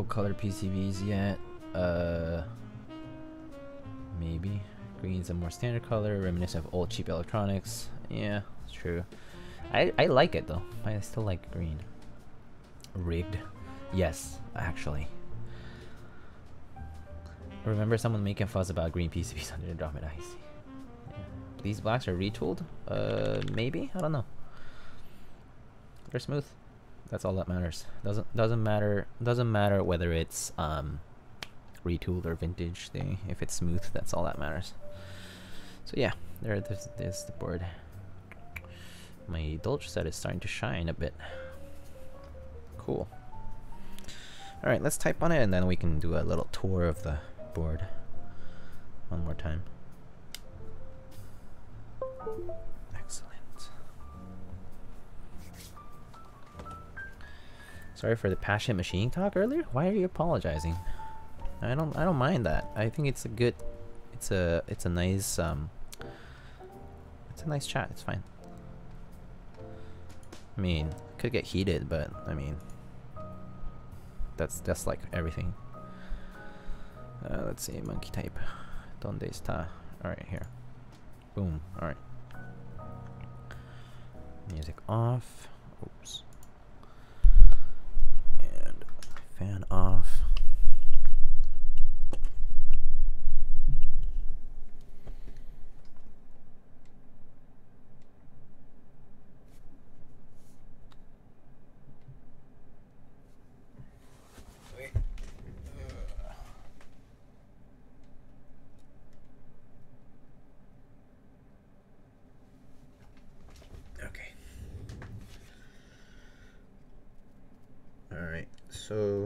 Rainbow colored PCBs yet? Uh maybe. Green's a more standard color, reminiscent of old cheap electronics. Yeah, it's true. I, I like it though. I still like green. Rigged. Yes, actually. Remember someone making fuss about green PCBs under Andromeda IC. Yeah. These blacks are retooled? Uh, maybe? I don't know. They're smooth. That's all that matters. Doesn't doesn't matter doesn't matter whether it's um retooled or vintage thing. If it's smooth, that's all that matters. So yeah, there, there's, there's the board. My Dolch set is starting to shine a bit. Cool. Alright, let's type on it and then we can do a little tour of the board. One more time. Sorry for the passionate machine talk earlier. Why are you apologizing? I don't I don't mind that. I think it's a good it's a it's a nice um it's a nice chat. It's fine. I mean, could get heated, but I mean that's that's like everything. Uh, let's see, monkey type. Donde está? Alright, here. Boom. Alright. Music off. Oops. And fan off. so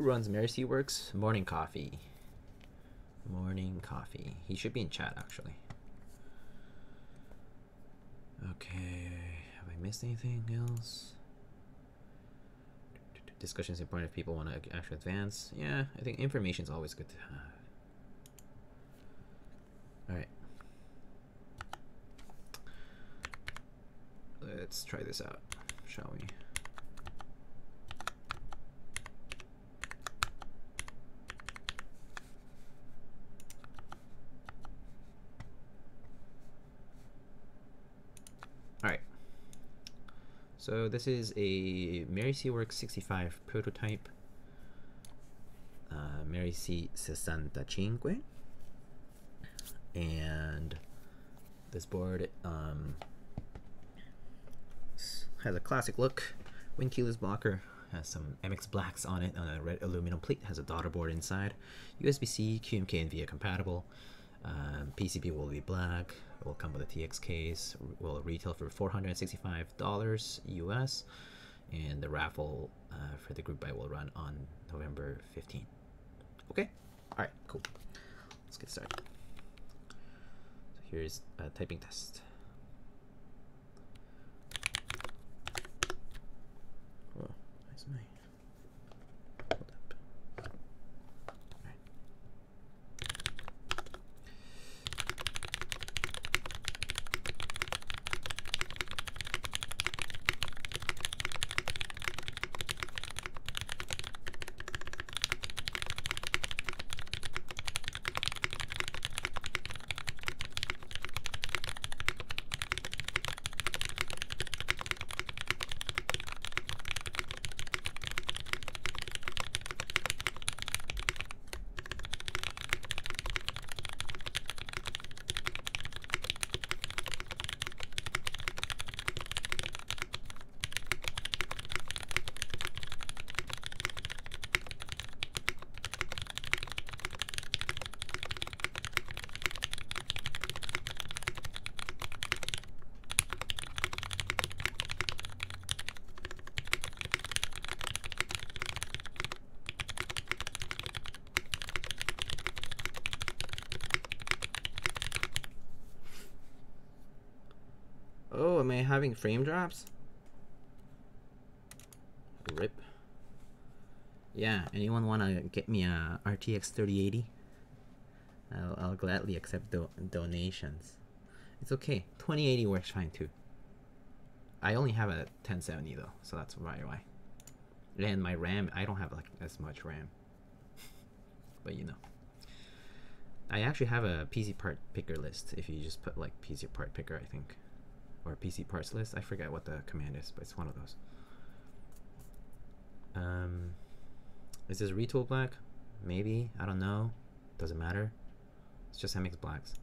Who runs Merisi Works? Morning Coffee. Morning Coffee. He should be in chat actually. Okay, have I missed anything else? discussion is important if people want to actually advance. Yeah, I think information is always good to have. Alright. Let's try this out, shall we? So this is a Merisi Works 65 prototype. Uh, Merisi 65. And this board um, has a classic look. Winkeyless blocker has some MX blacks on it on a red aluminum plate. Has a daughter board inside. USB-C, QMK, and VIA compatible. Um, PCB will be black. It will come with a TX case. Will retail for $465 US, and the raffle uh, for the group buy will run on November 15. Okay. All right. Cool. Let's get started. So here's a typing test. Am I having frame drops? Rip. Yeah, anyone want to get me a RTX 3080? I'll, I'll gladly accept do donations. It's okay. 2080 works fine too. I only have a 1070 though, so that's why why. And my RAM, I don't have like as much RAM. but you know. I actually have a PC part picker list if you just put like PC part picker, I think or PC parts list. I forget what the command is, but it's one of those. Um, is this retool black? Maybe. I don't know. Doesn't matter. It's just MX blacks.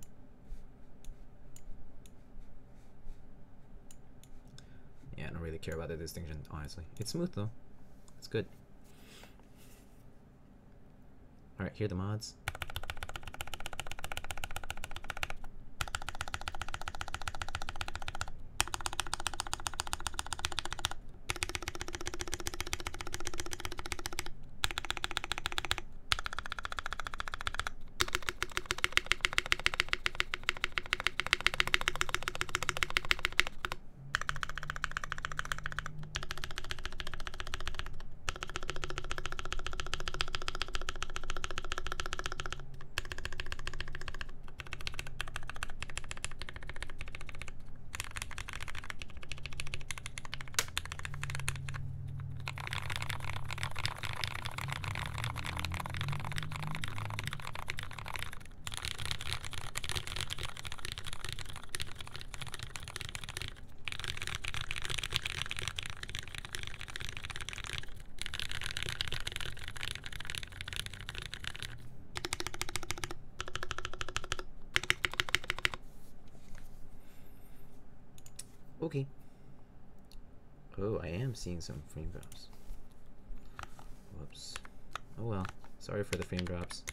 Yeah, I don't really care about the distinction, honestly. It's smooth though. It's good. Alright, here are the mods. Okay. Oh, I am seeing some frame drops. Whoops. Oh well. Sorry for the frame drops.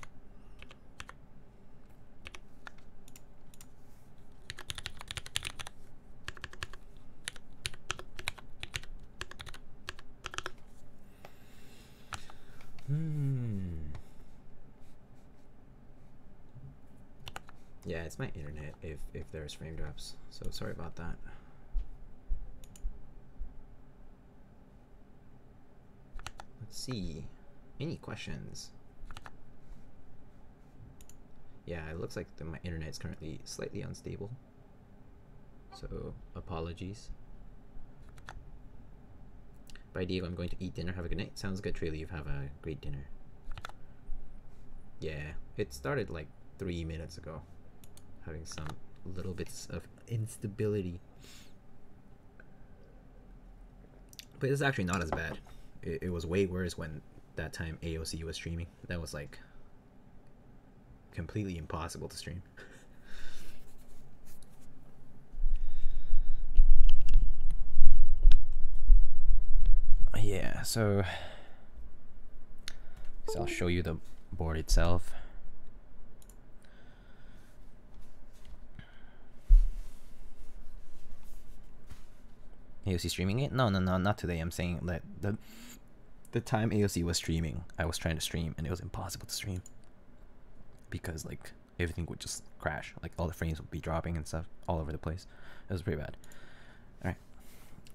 Hmm. Yeah, it's my internet if if there's frame drops. So sorry about that. See. Any questions? Yeah, it looks like the, my internet is currently slightly unstable. So, apologies. Bye, Diego. I'm going to eat dinner. Have a good night. Sounds good, Trailer. You have a great dinner. Yeah, it started like three minutes ago. Having some little bits of instability. But it's actually not as bad. It, it was way worse when that time AOC was streaming. That was like completely impossible to stream. yeah, so, so I'll show you the board itself. AOC streaming it? No, no, no, not today. I'm saying that the the time AOC was streaming, I was trying to stream and it was impossible to stream because like everything would just crash. Like all the frames would be dropping and stuff all over the place. It was pretty bad. All right.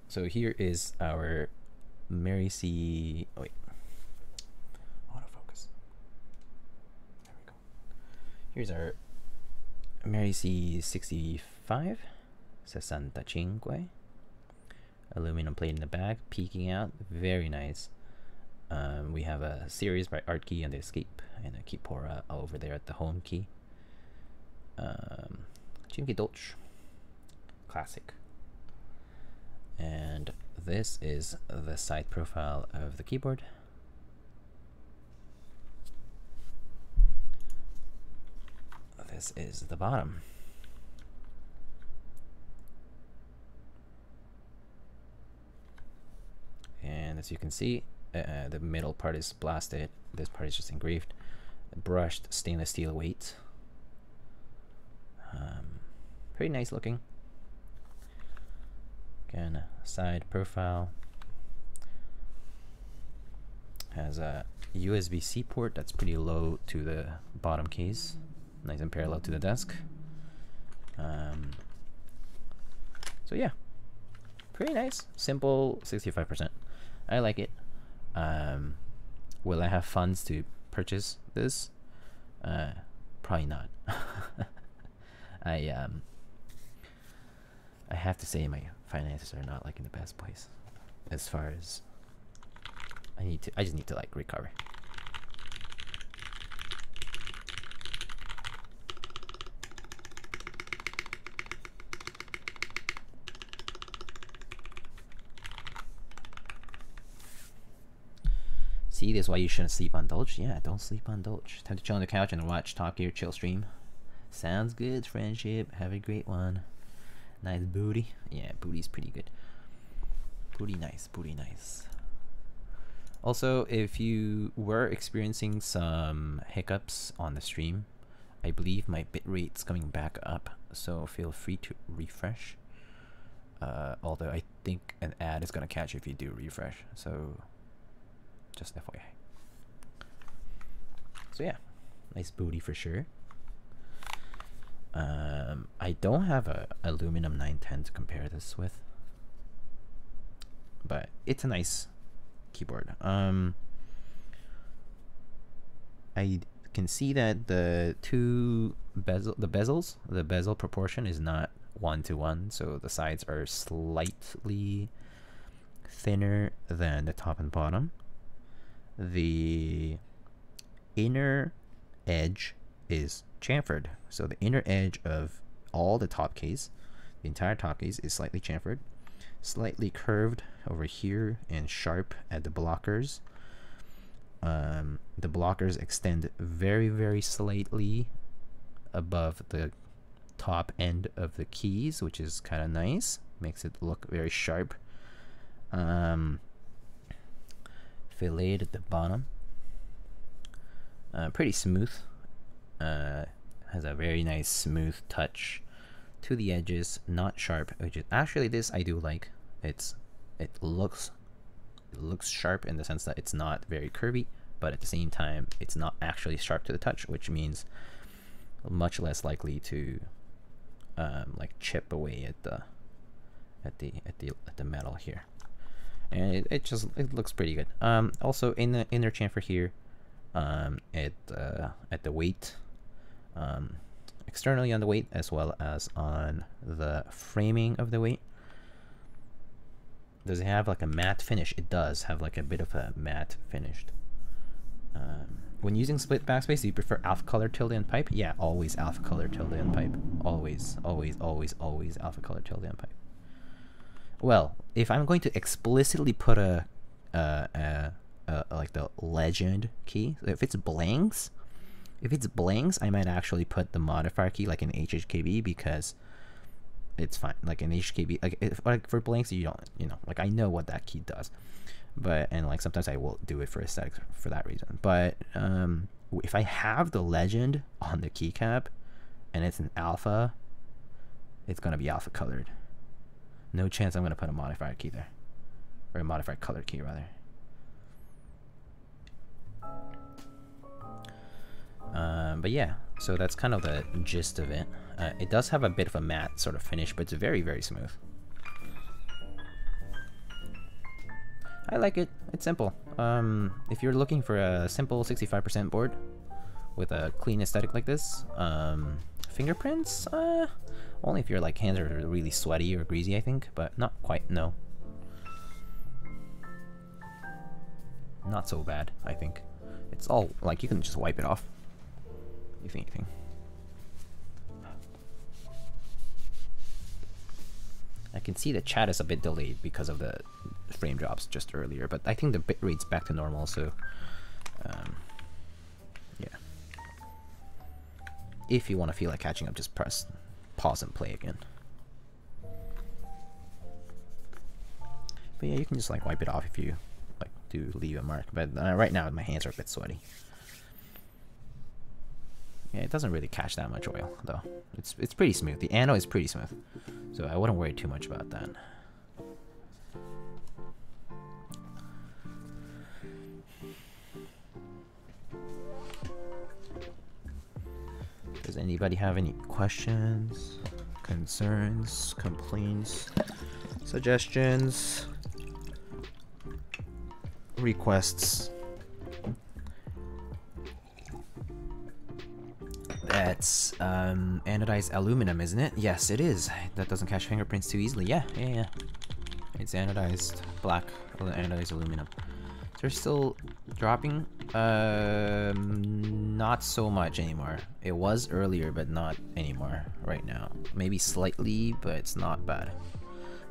So here is our Merisi Oh wait. Autofocus. There we go. Here's our Merisi 65. Sessantacinque aluminum plate in the back, peeking out, very nice. Um, we have a series by ArtKey and the Escape, and a Keypora over there at the home key. Um, GMK Dolch, classic. And this is the side profile of the keyboard. This is the bottom. And as you can see uh, the middle part is blasted. This part is just engraved. Brushed stainless steel weight. Um, pretty nice looking. Again side profile. Has a USB-C port that's pretty low to the bottom case. Nice and parallel to the desk. Um, so yeah pretty nice. Simple 65% I like it. Um, will I have funds to purchase this? Uh, probably not. I um, I have to say my finances are not like in the best place, as far as I need to. I just need to like recover. See, this is why you shouldn't sleep on Dolch. Yeah, don't sleep on Dolch. Time to chill on the couch and watch Top Gear chill stream. Sounds good, friendship. Have a great one. Nice booty. Yeah, booty's pretty good. Booty nice, booty nice. Also, if you were experiencing some hiccups on the stream, I believe my bitrate's coming back up, so feel free to refresh. Uh, although I think an ad is gonna catch if you do refresh, so just FYI. So yeah, nice booty for sure. Um, I don't have a aluminum 910 to compare this with, but it's a nice keyboard. Um, I can see that the two bezel, the bezels, the bezel proportion is not one to one, so the sides are slightly thinner than the top and bottom the inner edge is chamfered. So the inner edge of all the top case, the entire top case is slightly chamfered, slightly curved over here and sharp at the blockers. Um, the blockers extend very, very slightly above the top end of the keys, which is kind of nice. Makes it look very sharp. Um, filleted at the bottom. Uh, pretty smooth. Uh, has a very nice smooth touch to the edges, not sharp. Which is actually this I do like. It's it looks it looks sharp in the sense that it's not very curvy, but at the same time it's not actually sharp to the touch, which means much less likely to um, like chip away at the at the at the at the metal here and it, it just it looks pretty good. Um also in the inner chamfer here um at uh, at the weight um externally on the weight as well as on the framing of the weight. Does it have like a matte finish? It does have like a bit of a matte finished. Um, when using split backspace do you prefer alpha color tilde and pipe? Yeah always alpha color tilde and pipe. Always always always always alpha color tilde and pipe well, if I'm going to explicitly put a, a, a, uh, like the legend key. If it's blanks, if it's blanks, I might actually put the modifier key like an HHKB because it's fine. Like an HKB, like if, like for blanks, you don't, you know, like I know what that key does, but and like sometimes I will do it for aesthetics for that reason. But um, if I have the legend on the keycap, and it's an alpha, it's gonna be alpha colored. No chance I'm gonna put a modifier key there, or a modified color key rather. Um, but yeah, so that's kind of the gist of it. Uh, it does have a bit of a matte sort of finish, but it's very, very smooth. I like it. It's simple. Um, if you're looking for a simple 65% board with a clean aesthetic like this, um, fingerprints, uh, only if your like hands are really sweaty or greasy, I think, but not quite. No, not so bad. I think it's all like you can just wipe it off if anything. I can see the chat is a bit delayed because of the frame drops just earlier, but I think the bitrate's back to normal, so um, yeah. If you want to feel like catching up, just press pause and play again. But yeah, you can just like wipe it off if you like do leave a mark. But uh, right now my hands are a bit sweaty. Yeah, it doesn't really catch that much oil, though. It's it's pretty smooth. The anode is pretty smooth, so I wouldn't worry too much about that. Does anybody have any questions, concerns, complaints, suggestions, requests? That's um, anodized aluminum, isn't it? Yes, it is. That doesn't catch fingerprints too easily. Yeah, yeah, yeah. It's anodized black, anodized aluminum. They're still dropping? Um, not so much anymore. It was earlier, but not anymore right now. Maybe slightly, but it's not bad.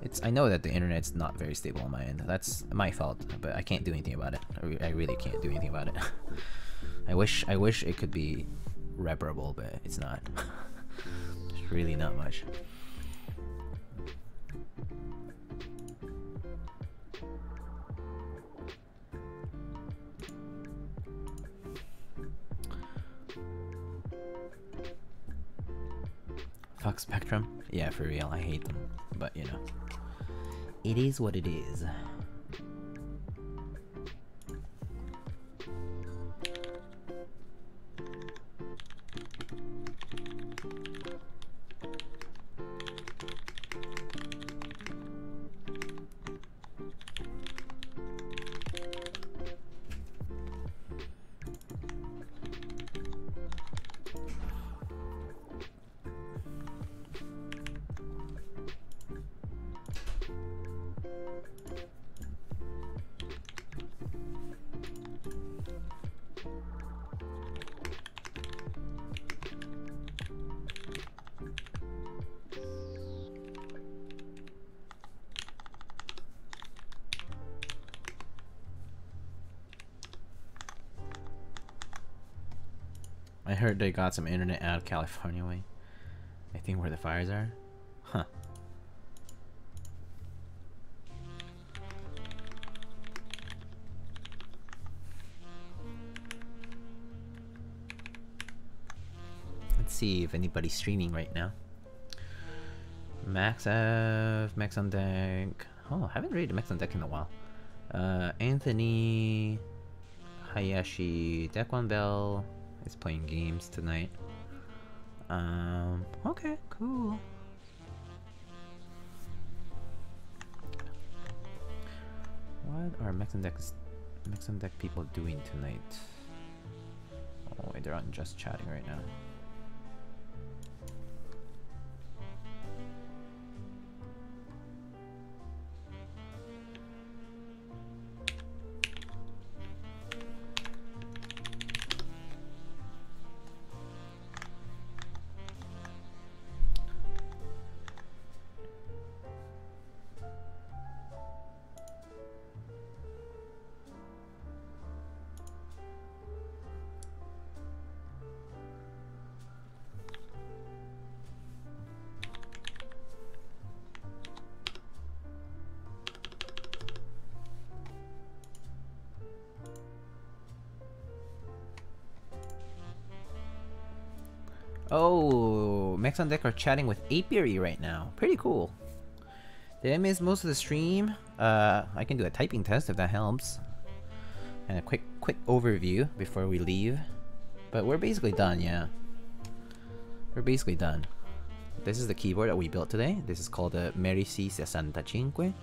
It's I know that the internet's not very stable on my end. That's my fault, but I can't do anything about it. I, re I really can't do anything about it. I wish I wish it could be reparable, but it's not. It's really not much. Fuck Spectrum? Yeah, for real, I hate them. But, you know. It is what it is. Heard they got some internet out of California way. I think where the fires are. Huh. Let's see if anybody's streaming right now. Max F, Mechs on deck. Oh, I haven't rated Mechs on deck in a while. Uh, Anthony, Hayashi, Dequan Bell, is playing games tonight. Um, okay, cool. What are Mechs on Deck, Deck people doing tonight? Oh wait, they're on just chatting right now. On Deck are chatting with Apiary right now. Pretty cool. Did I miss most of the stream? Uh, I can do a typing test if that helps. And a quick quick overview before we leave. But we're basically done, yeah. We're basically done. This is the keyboard that we built today. This is called the Merisi 65.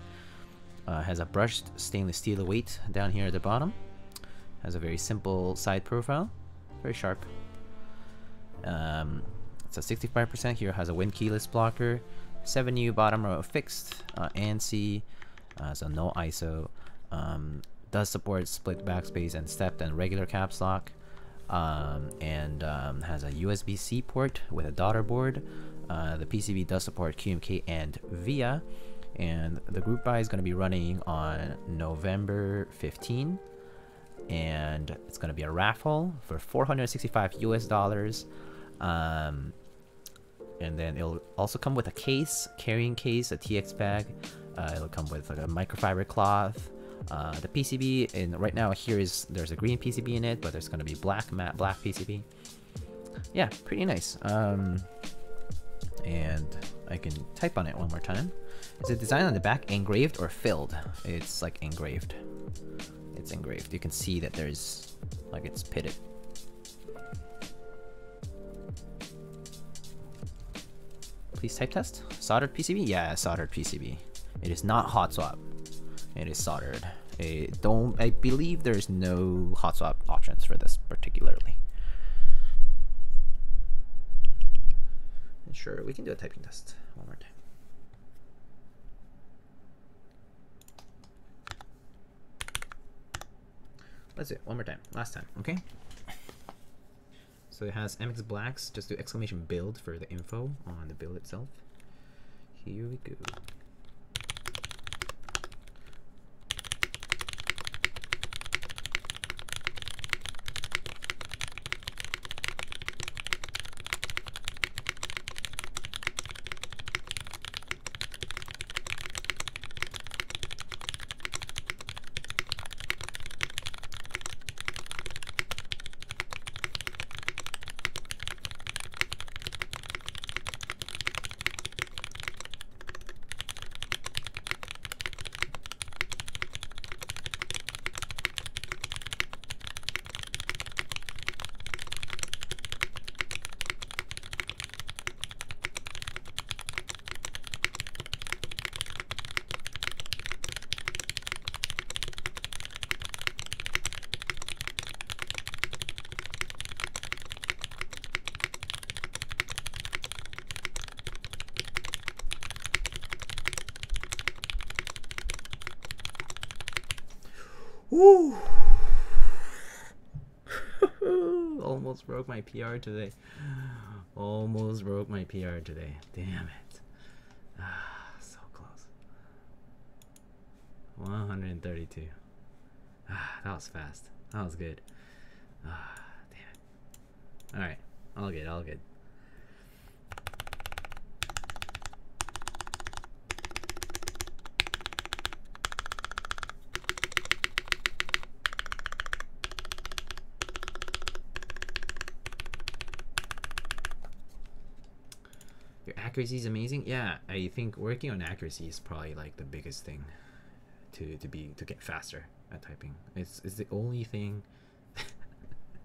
Uh, has a brushed stainless steel weight down here at the bottom. Has a very simple side profile. Very sharp. Um, a 65% here. Has a winkeyless blocker. 7U bottom row fixed. Uh, ANSI. Uh, so no ISO. Um, does support split backspace and stepped and regular caps lock. Um, and um, has a USB-C port with a daughter board. Uh, the PCB does support QMK and VIA, and the group buy is going to be running on November 15, and it's going to be a raffle for 465 US dollars. Um, and then it'll also come with a case, carrying case, a TX bag. Uh, it'll come with like a microfiber cloth. Uh, the PCB, and right now here is there's a green PCB in it, but there's to be black matte black PCB. Yeah, pretty nice. Um, and I can type on it one more time. Is the design on the back engraved or filled? It's like engraved. It's engraved. You can see that there's like it's pitted. Please type test. Soldered PCB? Yeah, soldered PCB. It is not hot swap. It is soldered. It don't I believe there's no hot swap options for this particularly. Sure, we can do a typing test one more time. Let's do it one more time. Last time, okay? So it has MX Blacks. Just do exclamation build for the info on the build itself. Here we go. Woo! Almost broke my PR today. Almost broke my PR today. Damn it. Ah, so close. 132. Ah, that was fast. That was good. Ah, damn it. Alright. All good, all good. Accuracy is amazing. Yeah, I think working on accuracy is probably like the biggest thing to to be to get faster at typing. It's it's the only thing.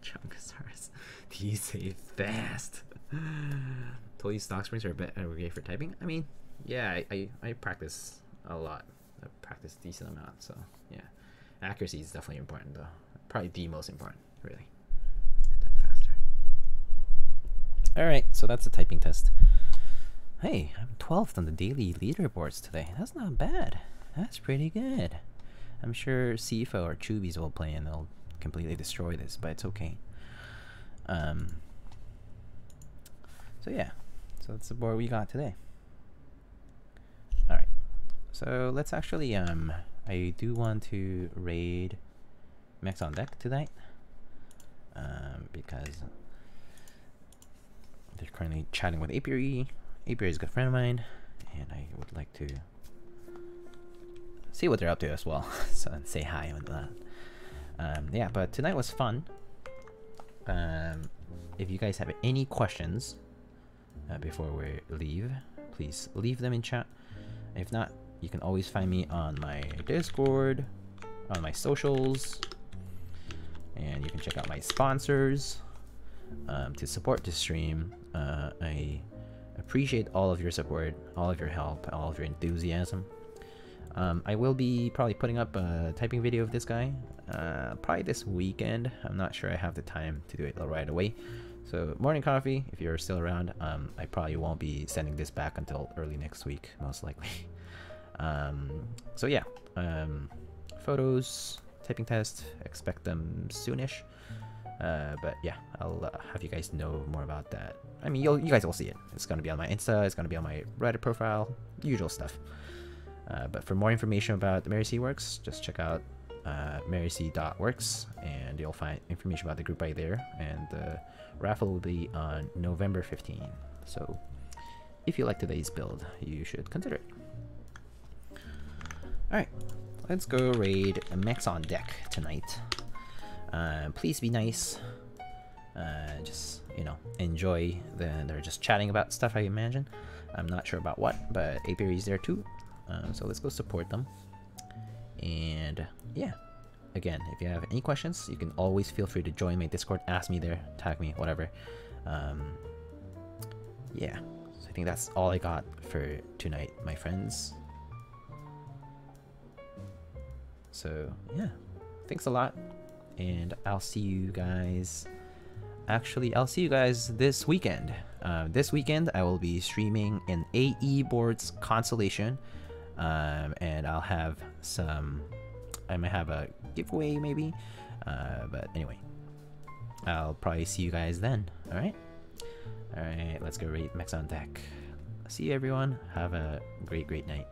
Chunkosaurus, you say fast? totally stock springs are a better great for typing. I mean, yeah, I, I, I practice a lot. I practice decent amount, so yeah, accuracy is definitely important though. Probably the most important, really. To Type faster. All right, so that's the typing test. Hey, I'm 12th on the daily leaderboards today. That's not bad. That's pretty good. I'm sure Sifo or Chubies will play and they'll completely destroy this, but it's okay. Um. So yeah, so that's the board we got today. All right, so let's actually um. I do want to raid Mechs on Deck tonight. Um, because they're currently chatting with Apiary Apiary is a good friend of mine, and I would like to see what they're up to as well. so say hi and that. Um, yeah, but tonight was fun. Um, if you guys have any questions, uh, before we leave, please leave them in chat. If not, you can always find me on my Discord, on my socials, and you can check out my sponsors um, to support the stream. Uh, I appreciate all of your support, all of your help, all of your enthusiasm. Um, I will be probably putting up a typing video of this guy, uh, probably this weekend. I'm not sure I have the time to do it right away. So morning coffee, if you're still around, um, I probably won't be sending this back until early next week, most likely. um, so yeah, um, photos, typing test, expect them soonish. Uh, but yeah, I'll uh, have you guys know more about that. I mean, you guys will see it. It's gonna be on my Insta. It's gonna be on my Reddit profile. Usual stuff. Uh, but for more information about the Merisi Works, just check out uh, maryc.works and you'll find information about the group right there. And the raffle will be on November 15. So if you like today's build, you should consider it. Alright, let's go raid Mechs on deck tonight. Uh, please be nice. Uh, just, you know, enjoy the, they're just chatting about stuff I imagine. I'm not sure about what, but Apiary is there too. Uh, so let's go support them. And yeah, again, if you have any questions, you can always feel free to join my Discord, ask me there, tag me, whatever. Um, yeah, so I think that's all I got for tonight, my friends. So yeah, thanks a lot, and I'll see you guys. Actually, I'll see you guys this weekend. Uh, this weekend, I will be streaming an AE Boards consolation, um, and I'll have some. I might have a giveaway maybe, uh, but anyway, I'll probably see you guys then. All right, all right. Let's go rate Mechs on deck. See you everyone. Have a great, great night.